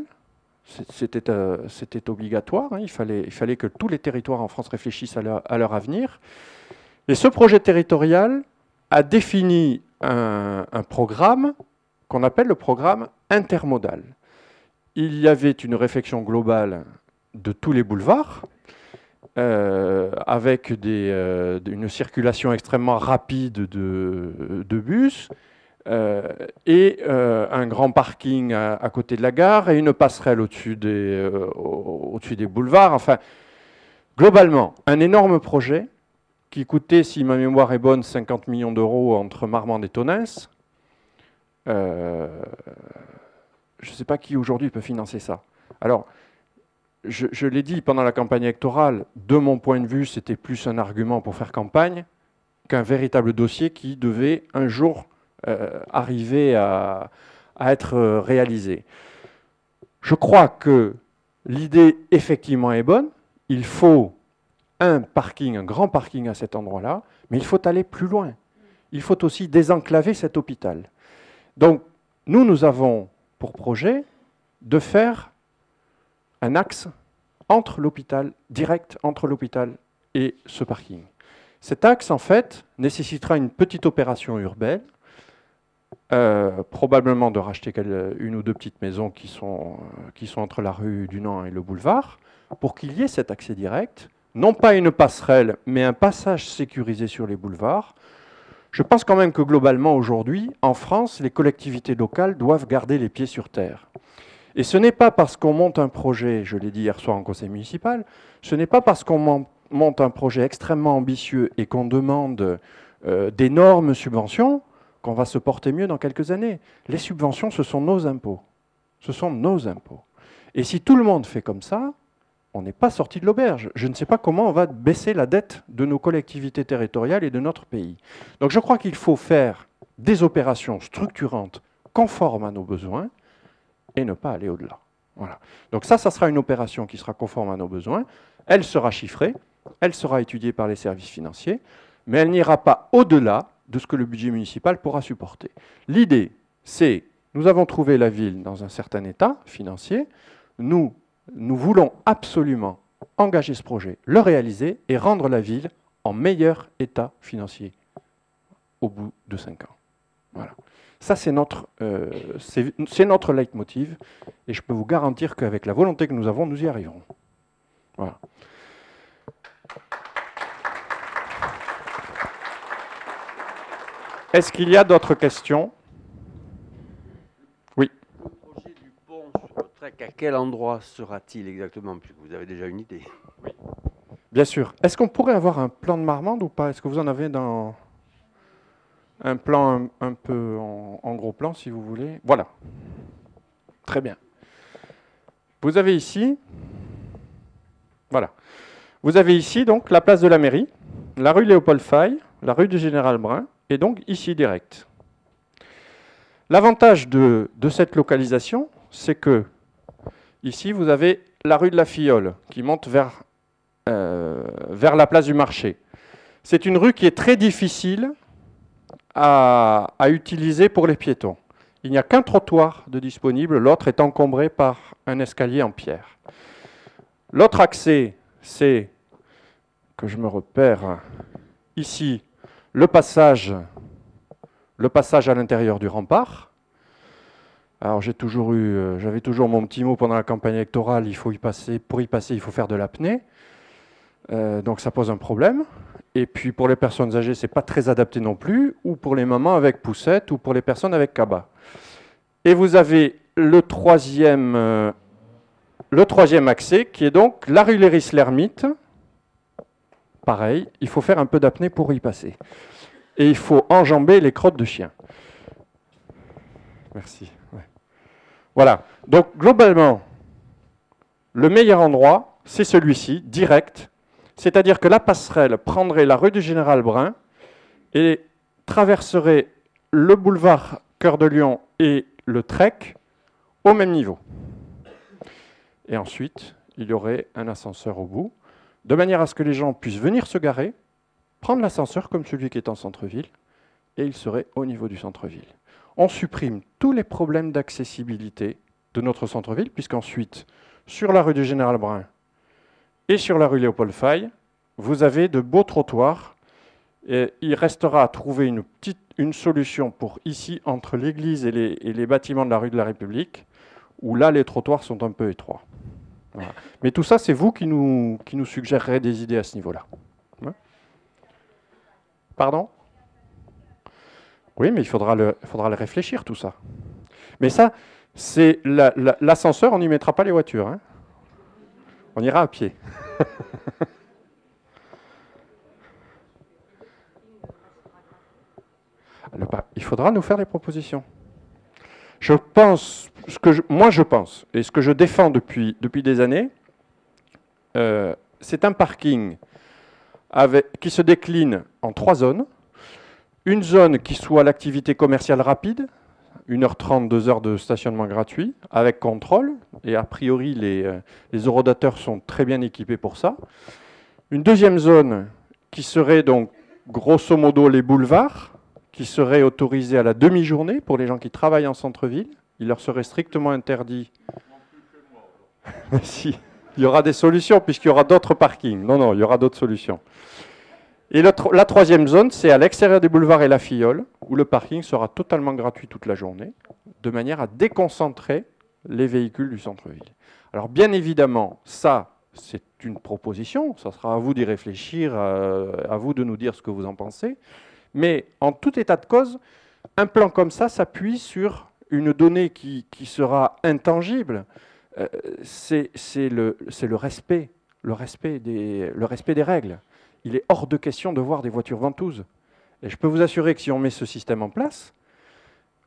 Euh, c'était obligatoire, hein. il, fallait, que tous les territoires en France réfléchissent à leur, avenir. Et ce projet territorial a défini un, programme qu'on appelle le programme intermodal. Il y avait une réflexion globale de tous les boulevards, euh, avec euh, une circulation extrêmement rapide de, de bus, euh, et euh, un grand parking à, côté de la gare et une passerelle au-dessus des, euh, au-dessus des boulevards. Enfin, globalement, un énorme projet qui coûtait, si ma mémoire est bonne, 50 millions d'euros entre Marmande et Tonnes. je ne sais pas qui aujourd'hui peut financer ça. Alors, je, je l'ai dit pendant la campagne électorale, de mon point de vue, c'était plus un argument pour faire campagne qu'un véritable dossier qui devait un jour arriver à, être réalisé. Je crois que l'idée effectivement est bonne. Il faut un parking, un grand parking à cet endroit-là, mais il faut aller plus loin. Il faut aussi désenclaver cet hôpital. Donc, nous, nous avons pour projet de faire un axe entre l'hôpital, direct entre l'hôpital et ce parking. Cet axe, en fait, nécessitera une petite opération urbaine euh, probablement de racheter une ou deux petites maisons qui sont, euh, qui sont entre la rue du Nant et le boulevard, pour qu'il y ait cet accès direct, non pas une passerelle, mais un passage sécurisé sur les boulevards. Je pense quand même que globalement, aujourd'hui, en France, les collectivités locales doivent garder les pieds sur terre. Et ce n'est pas parce qu'on monte un projet, je l'ai dit hier soir en conseil municipal, ce n'est pas parce qu'on monte un projet extrêmement ambitieux et qu'on demande euh, d'énormes subventions qu'on va se porter mieux dans quelques années. Les subventions, ce sont nos impôts. Ce sont nos impôts. Et si tout le monde fait comme ça, on n'est pas sorti de l'auberge. Je ne sais pas comment on va baisser la dette de nos collectivités territoriales et de notre pays. Donc je crois qu'il faut faire des opérations structurantes conformes à nos besoins et ne pas aller au-delà. Voilà. Donc ça, ça sera une opération qui sera conforme à nos besoins. Elle sera chiffrée, elle sera étudiée par les services financiers, mais elle n'ira pas au-delà de ce que le budget municipal pourra supporter. L'idée, c'est, nous avons trouvé la ville dans un certain état financier, nous, nous voulons absolument engager ce projet, le réaliser et rendre la ville en meilleur état financier au bout de cinq ans. Voilà. Ça, c'est notre, euh, c'est notre leitmotiv, et je peux vous garantir qu'avec la volonté que nous avons, nous y arriverons. Voilà. Est-ce qu'il y a d'autres questions? Oui. Le projet du pont sur le trek, à quel endroit sera-t-il exactement? Puisque vous avez déjà une idée. Bien sûr. Est-ce qu'on pourrait avoir un plan de Marmande ou pas? Est-ce que vous en avez dans un plan un, un peu en, en gros plan, si vous voulez? Voilà. Très bien. Vous avez ici, voilà. Vous avez ici donc la place de la mairie, la rue Léopold Faye, la rue du Général Brun, et donc ici direct. L'avantage de, cette localisation, c'est que ici vous avez la rue de la Filleule qui monte vers, euh, vers la place du marché. C'est une rue qui est très difficile à, à utiliser pour les piétons. Il n'y a qu'un trottoir de disponible, l'autre est encombré par un escalier en pierre. L'autre accès, c'est que je me repère ici le passage, à l'intérieur du rempart. Alors j'ai toujours eu, euh, j'avais toujours mon petit mot pendant la campagne électorale. Il faut y passer, pour y passer, il faut faire de l'apnée. Euh, donc ça pose un problème. Et puis pour les personnes âgées, c'est pas très adapté non plus, ou pour les mamans avec poussette, ou pour les personnes avec cabas. Et vous avez le troisième, euh, le troisième accès, qui est donc la rue Léris-Lermite. Pareil, il faut faire un peu d'apnée pour y passer. Et il faut enjamber les crottes de chien. Merci. Voilà. Donc globalement, le meilleur endroit, c'est celui-ci, direct. C'est-à-dire que la passerelle prendrait la rue du Général Brun et traverserait le boulevard Cœur de Lion et le Trek au même niveau. Et ensuite, il y aurait un ascenseur au bout, de manière à ce que les gens puissent venir se garer, prendre l'ascenseur comme celui qui est en centre-ville, et il serait au niveau du centre-ville. On supprime tous les problèmes d'accessibilité de notre centre-ville, puisqu'ensuite, sur la rue du Général Brun et sur la rue Léopold Faye, vous avez de beaux trottoirs. Et il restera à trouver une, petite, une solution pour ici, entre l'église et les bâtiments de la rue de la République, où là, les trottoirs sont un peu étroits. Mais tout ça, c'est vous qui nous, qui nous suggérerez des idées à ce niveau-là. Pardon? Oui, mais il faudra le, faudra le réfléchir, tout ça. Mais ça, c'est la- la- l'ascenseur, on n'y mettra pas les voitures. hein. On ira à pied. Il faudra nous faire des propositions. Je pense, moi je pense, et ce que je défends depuis, depuis des années, euh, c'est un parking qui se décline en trois zones. Une zone qui soit l'activité commerciale rapide, 1h30, 2 heures de stationnement gratuit, avec contrôle, et a priori les, euh, les horodateurs sont très bien équipés pour ça. Une deuxième zone qui serait donc grosso modo les boulevards, qui serait autorisée à la demi-journée pour les gens qui travaillent en centre-ville. Il leur serait strictement interdit. si, il y aura des solutions puisqu'il y aura d'autres parkings. Non, non, il y aura d'autres solutions. Et la troisième zone, c'est à l'extérieur des boulevards et la Filleule, où le parking sera totalement gratuit toute la journée, de manière à déconcentrer les véhicules du centre-ville. Alors bien évidemment, ça, c'est une proposition, ça sera à vous d'y réfléchir, euh, à vous de nous dire ce que vous en pensez. Mais en tout état de cause, un plan comme ça s'appuie sur une donnée qui, sera intangible. Euh, c'est le respect des règles. Il est hors de question de voir des voitures ventouses. Et je peux vous assurer que si on met ce système en place,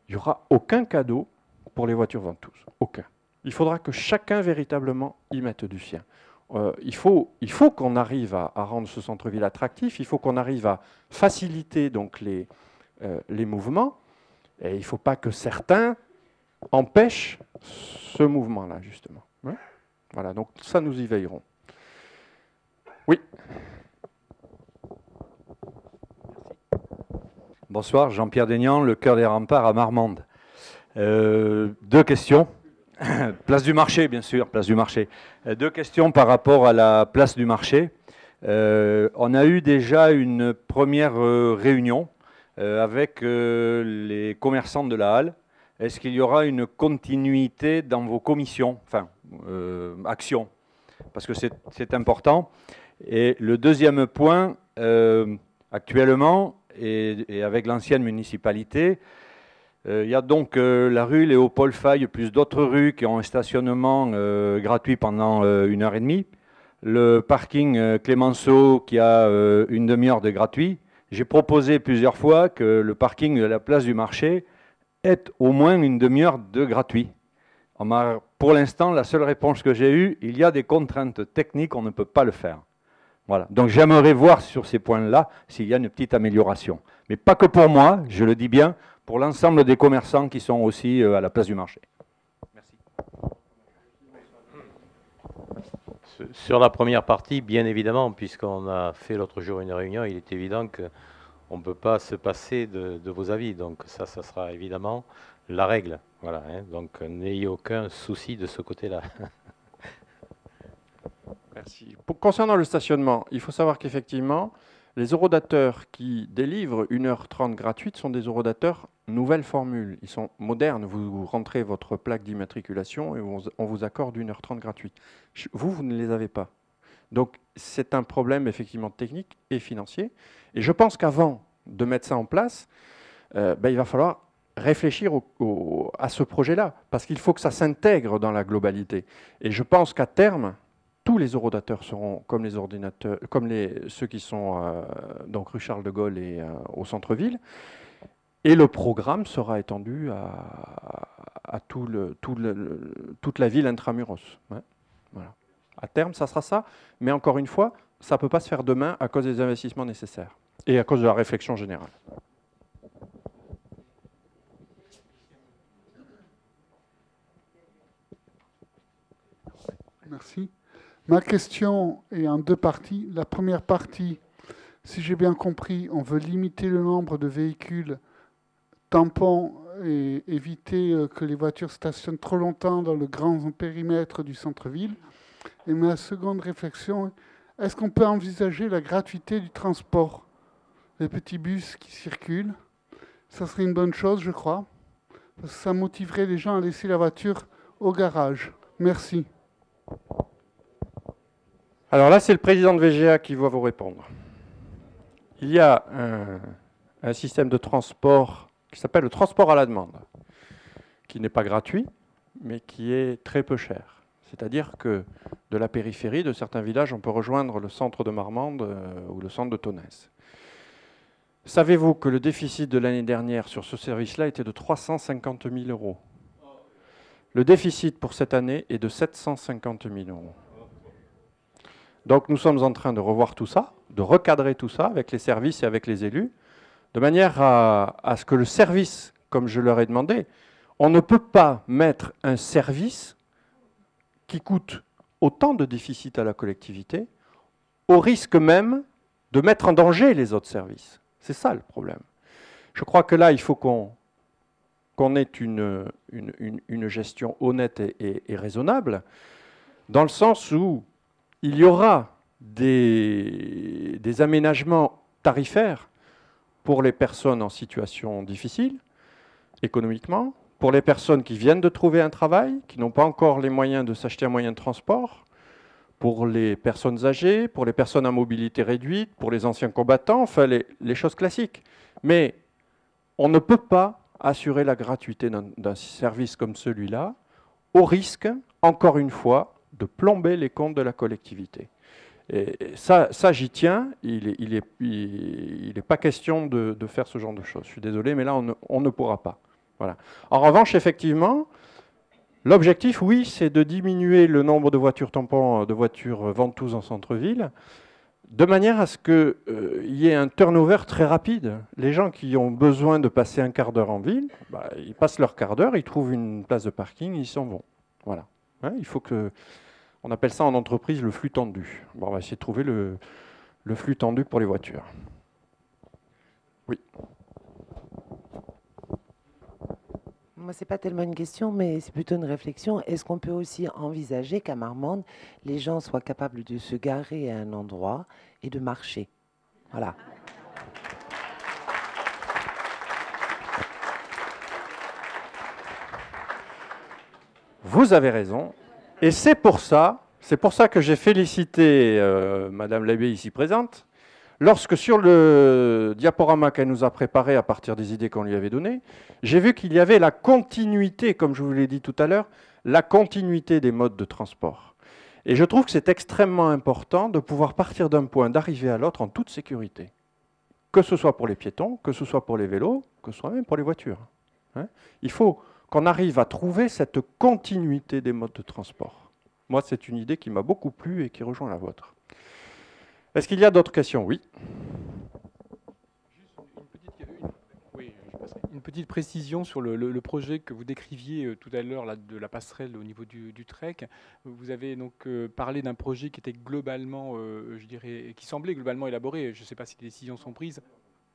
il n'y aura aucun cadeau pour les voitures ventouses. Aucun. Il faudra que chacun véritablement y mette du sien. Euh, il faut, il faut qu'on arrive à, à rendre ce centre-ville attractif, il faut qu'on arrive à faciliter donc les, euh, les mouvements, et il ne faut pas que certains empêchent ce mouvement-là, justement. Voilà, donc ça, nous y veillerons. Oui, Bonsoir, Jean-Pierre Daignan, le cœur des remparts à Marmande. Euh, deux questions. place du marché, bien sûr, place du marché. Euh, deux questions par rapport à la place du marché. Euh, on a eu déjà une première euh, réunion avec les commerçants de la halle. Est-ce qu'il y aura une continuité dans vos commissions, enfin, actions? Parce que c'est- important. Et le deuxième point, actuellement, et avec l'ancienne municipalité. Euh, Il y a donc euh, la rue Léopold Faye, plus d'autres rues qui ont un stationnement euh, gratuit pendant une heure et demie. Le parking Clémenceau qui a une demi-heure de gratuit. J'ai proposé plusieurs fois que le parking de la place du marché ait au moins une demi-heure de gratuit. Pour l'instant, la seule réponse que j'ai eue, il y a des contraintes techniques, on ne peut pas le faire. Voilà. Donc j'aimerais voir sur ces points-là s'il y a une petite amélioration. Mais pas que pour moi, je le dis bien, pour l'ensemble des commerçants qui sont aussi euh, à la place du marché. Sur- Sur la première partie, bien évidemment, puisqu'on a fait l'autre jour une réunion, il est évident qu'on ne peut pas se passer de, de vos avis. Donc ça, ça sera évidemment la règle. Voilà, hein. Donc n'ayez aucun souci de ce côté-là. Merci. Pour- concernant le stationnement, il faut savoir qu'effectivement, les eurodateurs qui délivrent 1h30 gratuite sont des eurodateurs nouvelle formule. Ils sont modernes. Vous rentrez votre plaque d'immatriculation et on, vous accorde 1h30 gratuite. Vous, vous ne les avez pas. Donc, c'est un problème effectivement technique et financier. Et je pense qu'avant de mettre ça en place, euh, ben, il va falloir réfléchir à ce projet-là, parce qu'il faut que ça s'intègre dans la globalité. Et je pense qu'à terme, tous les eurodateurs seront comme les ordinateurs, comme les, ceux qui sont euh, donc rue Charles de Gaulle et euh, au centre-ville. Et le programme sera étendu à, toute la ville intramuros. Voilà. À terme, ça sera ça. Mais encore une fois, ça ne peut pas se faire demain à cause des investissements nécessaires et à cause de la réflexion générale. Merci. Ma question est en deux parties. La première partie, si j'ai bien compris, on veut limiter le nombre de véhicules tampons et éviter euh, que les voitures stationnent trop longtemps dans le grand périmètre du centre-ville. Et ma seconde réflexion, est-ce qu'on peut envisager la gratuité du transport? Les petits bus qui circulent, ça serait une bonne chose, je crois, parce que ça motiverait les gens à laisser la voiture au garage. Merci. Alors là, c'est le président de VGA qui va vous répondre. Il y a un, système de transport qui s'appelle le transport à la demande, qui n'est pas gratuit, mais qui est très peu cher. C'est-à-dire que de la périphérie de certains villages, on peut rejoindre le centre de Marmande euh, ou le centre de Tonnes. Savez-vous que le déficit de l'année dernière sur ce service-là était de 350 000 euros? Le déficit pour cette année est de 750 000 euros. Donc nous sommes en train de revoir tout ça, de recadrer tout ça avec les services et avec les élus, de manière à, ce que le service, comme je leur ai demandé, on ne peut pas mettre un service qui coûte autant de déficit à la collectivité, au risque même de mettre en danger les autres services. C'est ça le problème. Je crois que là, il faut qu'on ait une, une, une- gestion honnête et raisonnable, dans le sens où il y aura des, aménagements tarifaires pour les personnes en situation difficile, économiquement, pour les personnes qui viennent de trouver un travail, qui n'ont pas encore les moyens de s'acheter un moyen de transport, pour les personnes âgées, pour les personnes à mobilité réduite, pour les anciens combattants, enfin les, choses classiques. Mais on ne peut pas assurer la gratuité d'un d'un service comme celui-là au risque, encore une fois, de plomber les comptes de la collectivité. Et ça, j'y tiens. Il n'est pas question de, faire ce genre de choses. Je suis désolé, mais là, on ne, pourra pas. En revanche, effectivement, l'objectif, oui, c'est de diminuer le nombre de voitures tampons, de voitures ventouses en centre-ville, de manière à ce qu'il y ait un turnover très rapide. Les gens qui ont besoin de passer un quart d'heure en ville, bah, ils passent leur quart d'heure, ils trouvent une place de parking, ils s'en vont. Voilà. Il faut que. On appelle ça en entreprise le flux tendu. On va essayer de trouver le, flux tendu pour les voitures. Oui. Moi, c'est pas tellement une question, mais c'est plutôt une réflexion. Est-ce qu'on peut aussi envisager qu'à Marmande, les gens soient capables de se garer à un endroit et de marcher? Voilà. Vous avez raison. Et c'est pour ça, c'est pour ça que j'ai félicité euh, Madame l'abbé ici présente, lorsque sur le diaporama qu'elle nous a préparé à partir des idées qu'on lui avait données, j'ai vu qu'il y avait la continuité, comme je vous l'ai dit tout à l'heure, la continuité des modes de transport. Et je trouve que c'est extrêmement important de pouvoir partir d'un point, d'arriver à l'autre en toute sécurité. Que ce soit pour les piétons, que ce soit pour les vélos, que ce soit même pour les voitures. Hein. Il faut qu'on arrive à trouver cette continuité des modes de transport. Moi, c'est une idée qui m'a beaucoup plu et qui rejoint la vôtre. Est-ce qu'il y a d'autres questions? Oui. Une petite précision sur le, projet que vous décriviez euh, tout à l'heure de la passerelle au niveau du, trek. Vous avez donc euh, parlé d'un projet qui était globalement, euh, je dirais, qui semblait globalement élaboré. Je ne sais pas si les décisions sont prises.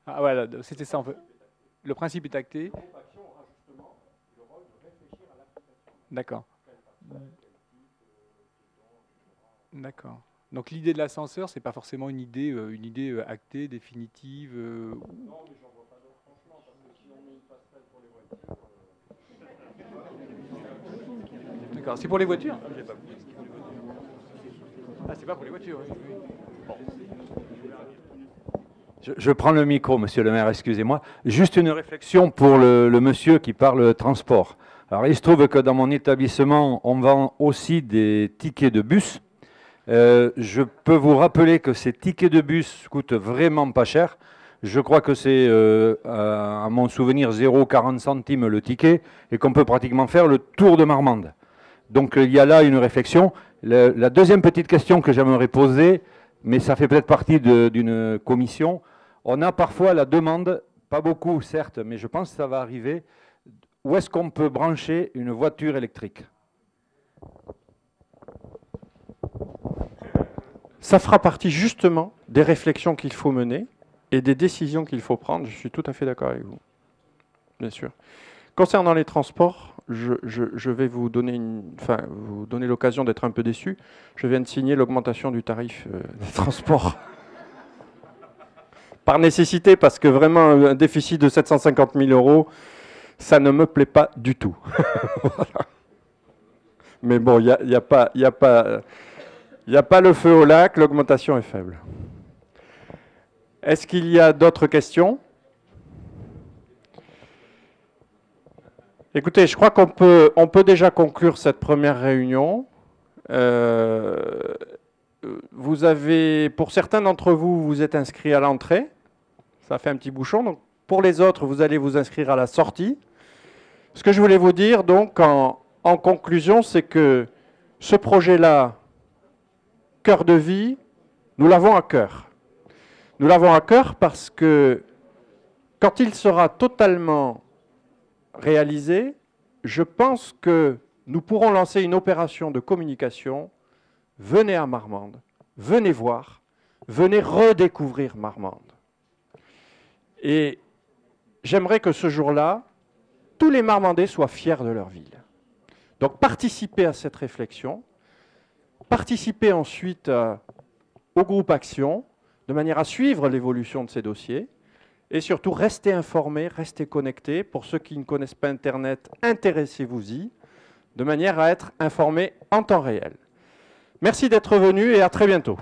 Ah voilà, c'était ça. Le principe est acté. D'accord. D'accord. Donc l'idée de l'ascenseur, c'est pas forcément une idée, euh, une idée euh, actée, définitive. Euh, non, mais j'en vois pas d'autre, franchement, parce que si on met une passerelle pour les voitures. D'accord. C'est pour les voitures? Ah, c'est pas pour les voitures. Oui. Bon. Je, prends le micro, monsieur le maire, excusez-moi. Juste une réflexion pour le, le, monsieur qui parle transport. Il se trouve que dans mon établissement, on vend aussi des tickets de bus euh, je peux vous rappeler que ces tickets de bus coûtent vraiment pas cher. Je crois que c'est, euh, à mon souvenir, 0,40 centimes le ticket et qu'on peut pratiquement faire le tour de Marmande. Donc il y a là une réflexion. la deuxième petite question que j'aimerais poser, mais ça fait peut-être partie d'une commission, on a parfois la demande, pas beaucoup certes, mais je pense que ça va arriver, où est-ce qu'on peut brancher une voiture électrique? Ça fera partie justement des réflexions qu'il faut mener et des décisions qu'il faut prendre. Je suis tout à fait d'accord avec vous, bien sûr. Concernant les transports, je, vais vous donner, l'occasion d'être un peu déçu. Je viens de signer l'augmentation du tarif euh, des transports. Par nécessité, parce que vraiment un déficit de 750 000 euros, ça ne me plaît pas du tout. Mais bon, il n'y a, pas... Le feu au lac, l'augmentation est faible. Est-ce qu'il y a d'autres questions? Écoutez, je crois qu'on peut, on peut déjà conclure cette première réunion. Euh, vous avez, pour certains d'entre vous, vous êtes inscrits à l'entrée. Ça fait un petit bouchon. Donc, pour les autres, vous allez vous inscrire à la sortie. Ce que je voulais vous dire, donc, en, en conclusion, c'est que ce projet-là, cœur de vie, nous l'avons à cœur. Nous l'avons à cœur parce que quand il sera totalement réalisé, je pense que nous pourrons lancer une opération de communication. Venez à Marmande, venez voir, venez redécouvrir Marmande. Et j'aimerais que ce jour-là, tous les Marmandais soient fiers de leur ville. Donc participez à cette réflexion, participer ensuite euh, au groupe Action, de manière à suivre l'évolution de ces dossiers, et surtout rester informés, rester connectés. Pour ceux qui ne connaissent pas Internet, intéressez-vous-y, de manière à être informés en temps réel. Merci d'être venu et à très bientôt.